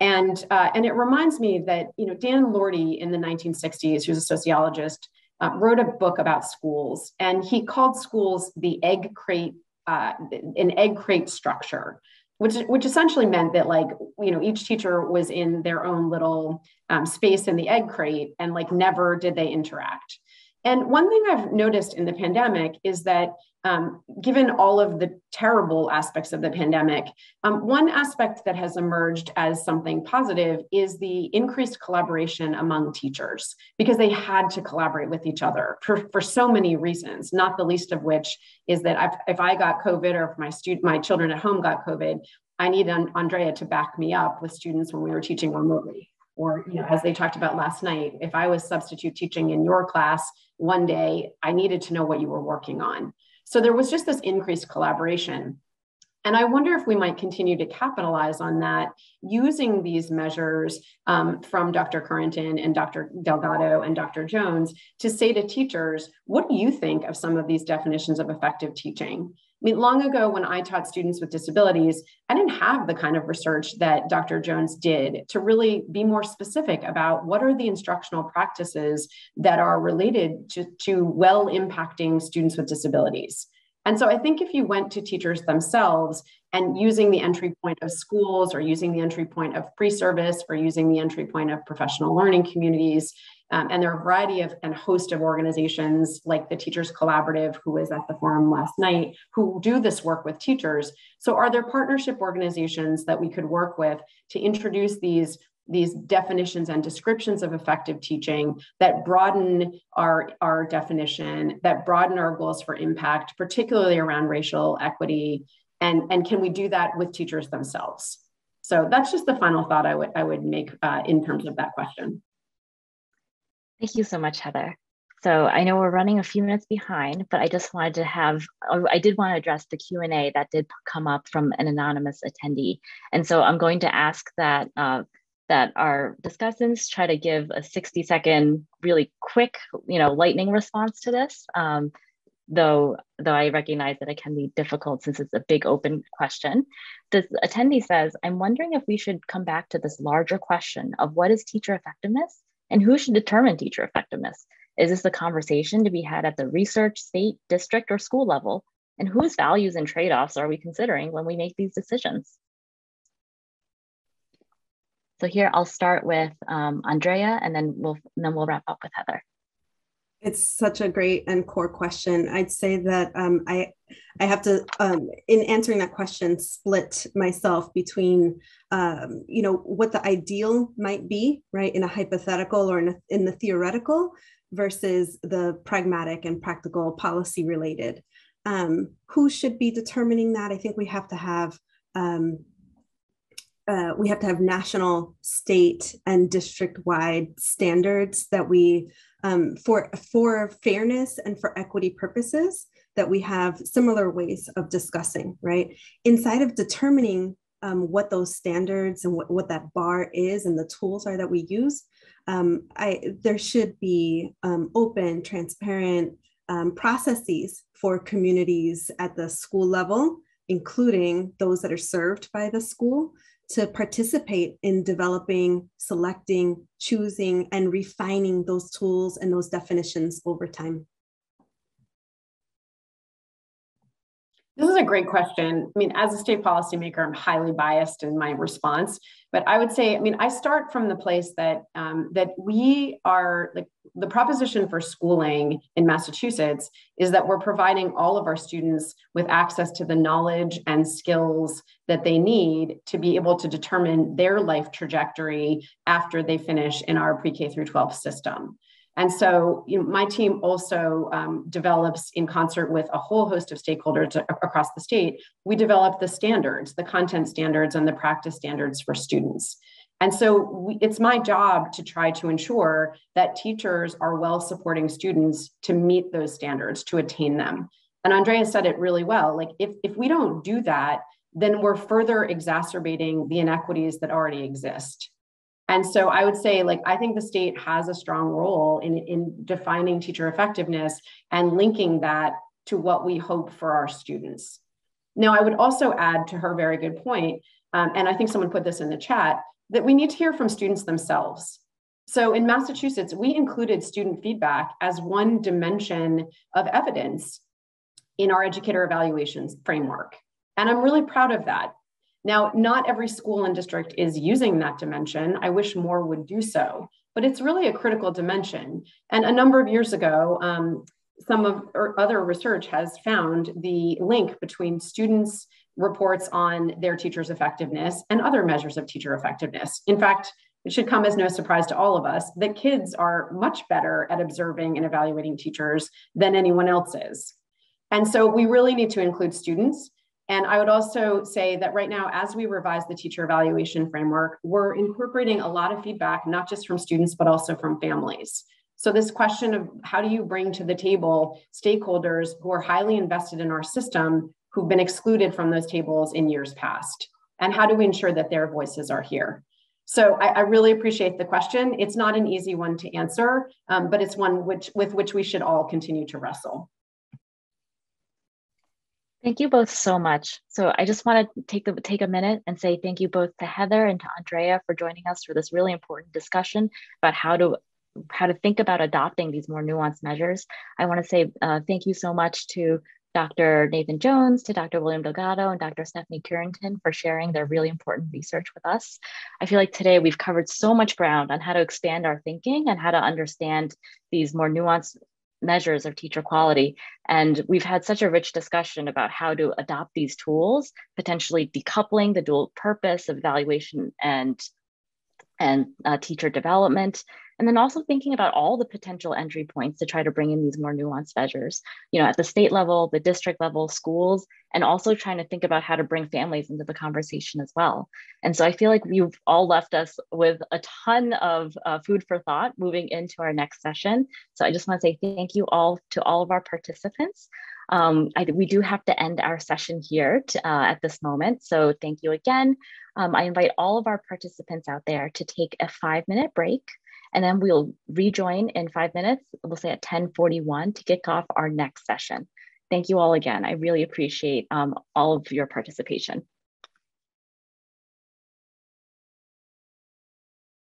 And, uh, and it reminds me that, you know, Dan Lortie in the 1960s, who's a sociologist, uh, wrote a book about schools and he called schools the egg crate, uh, an egg crate structure. Which, which essentially meant that like you know each teacher was in their own little um, space in the egg crate and like never did they interact and one thing i've noticed in the pandemic is that um, given all of the terrible aspects of the pandemic, um, one aspect that has emerged as something positive is the increased collaboration among teachers because they had to collaborate with each other for, for so many reasons, not the least of which is that I've, if I got COVID or if my student, my children at home got COVID, I need Andrea to back me up with students when we were teaching remotely. Or, you know, as they talked about last night, if I was substitute teaching in your class one day, I needed to know what you were working on. So there was just this increased collaboration. And I wonder if we might continue to capitalize on that using these measures um, from Dr. Curenton and Dr. Delgado and Dr. Jones to say to teachers, what do you think of some of these definitions of effective teaching? I mean, long ago when I taught students with disabilities, I didn't have the kind of research that Dr. Jones did to really be more specific about what are the instructional practices that are related to, to well impacting students with disabilities. And so I think if you went to teachers themselves and using the entry point of schools or using the entry point of pre-service or using the entry point of professional learning communities, um, and there are a variety of and host of organizations like the Teachers Collaborative, who was at the forum last night, who do this work with teachers. So are there partnership organizations that we could work with to introduce these these definitions and descriptions of effective teaching that broaden our, our definition, that broaden our goals for impact, particularly around racial equity, and, and can we do that with teachers themselves? So that's just the final thought I would, I would make uh, in terms of that question. Thank you so much, Heather. So I know we're running a few minutes behind, but I just wanted to have, I did want to address the Q&A that did come up from an anonymous attendee. And so I'm going to ask that, uh, that our discussants try to give a 60 second, really quick, you know, lightning response to this. Um, though, though I recognize that it can be difficult since it's a big open question. This attendee says, I'm wondering if we should come back to this larger question of what is teacher effectiveness and who should determine teacher effectiveness? Is this a conversation to be had at the research, state, district, or school level? And whose values and trade offs are we considering when we make these decisions? So here I'll start with um, Andrea and then we'll, and then we'll wrap up with Heather. It's such a great and core question. I'd say that um, I I have to, um, in answering that question, split myself between, um, you know, what the ideal might be, right, in a hypothetical or in, a, in the theoretical versus the pragmatic and practical policy related. Um, who should be determining that? I think we have to have um, uh, we have to have national, state, and district-wide standards that we, um, for for fairness and for equity purposes, that we have similar ways of discussing. Right inside of determining um, what those standards and what, what that bar is and the tools are that we use, um, I there should be um, open, transparent um, processes for communities at the school level, including those that are served by the school to participate in developing, selecting, choosing, and refining those tools and those definitions over time? This is a great question. I mean, as a state policymaker, I'm highly biased in my response, but I would say, I mean, I start from the place that um, that we are like the proposition for schooling in Massachusetts is that we're providing all of our students with access to the knowledge and skills that they need to be able to determine their life trajectory after they finish in our pre-K through 12 system. And so you know, my team also um, develops in concert with a whole host of stakeholders across the state. We develop the standards, the content standards and the practice standards for students. And so we, it's my job to try to ensure that teachers are well supporting students to meet those standards, to attain them. And Andrea said it really well. Like if, if we don't do that, then we're further exacerbating the inequities that already exist. And so I would say, like, I think the state has a strong role in, in defining teacher effectiveness and linking that to what we hope for our students. Now, I would also add to her very good point, um, and I think someone put this in the chat, that we need to hear from students themselves. So in Massachusetts, we included student feedback as one dimension of evidence in our educator evaluations framework. And I'm really proud of that now, not every school and district is using that dimension. I wish more would do so, but it's really a critical dimension. And a number of years ago, um, some of other research has found the link between students' reports on their teachers' effectiveness and other measures of teacher effectiveness. In fact, it should come as no surprise to all of us that kids are much better at observing and evaluating teachers than anyone else is. And so we really need to include students and I would also say that right now, as we revise the teacher evaluation framework, we're incorporating a lot of feedback, not just from students, but also from families. So this question of how do you bring to the table stakeholders who are highly invested in our system who've been excluded from those tables in years past? And how do we ensure that their voices are here? So I, I really appreciate the question. It's not an easy one to answer, um, but it's one which, with which we should all continue to wrestle. Thank you both so much. So I just want to take the take a minute and say thank you both to Heather and to Andrea for joining us for this really important discussion about how to how to think about adopting these more nuanced measures. I want to say uh, thank you so much to Dr. Nathan Jones, to Dr. William Delgado, and Dr. Stephanie Curenton for sharing their really important research with us. I feel like today we've covered so much ground on how to expand our thinking and how to understand these more nuanced measures of teacher quality. And we've had such a rich discussion about how to adopt these tools, potentially decoupling the dual purpose of evaluation and, and uh, teacher development, and then also thinking about all the potential entry points to try to bring in these more nuanced measures, you know, at the state level, the district level, schools, and also trying to think about how to bring families into the conversation as well. And so I feel like you've all left us with a ton of uh, food for thought moving into our next session. So I just want to say thank you all to all of our participants. Um, I, we do have to end our session here to, uh, at this moment. So thank you again. Um, I invite all of our participants out there to take a five minute break. And then we'll rejoin in five minutes, we'll say at 1041 to kick off our next session. Thank you all again. I really appreciate um, all of your participation.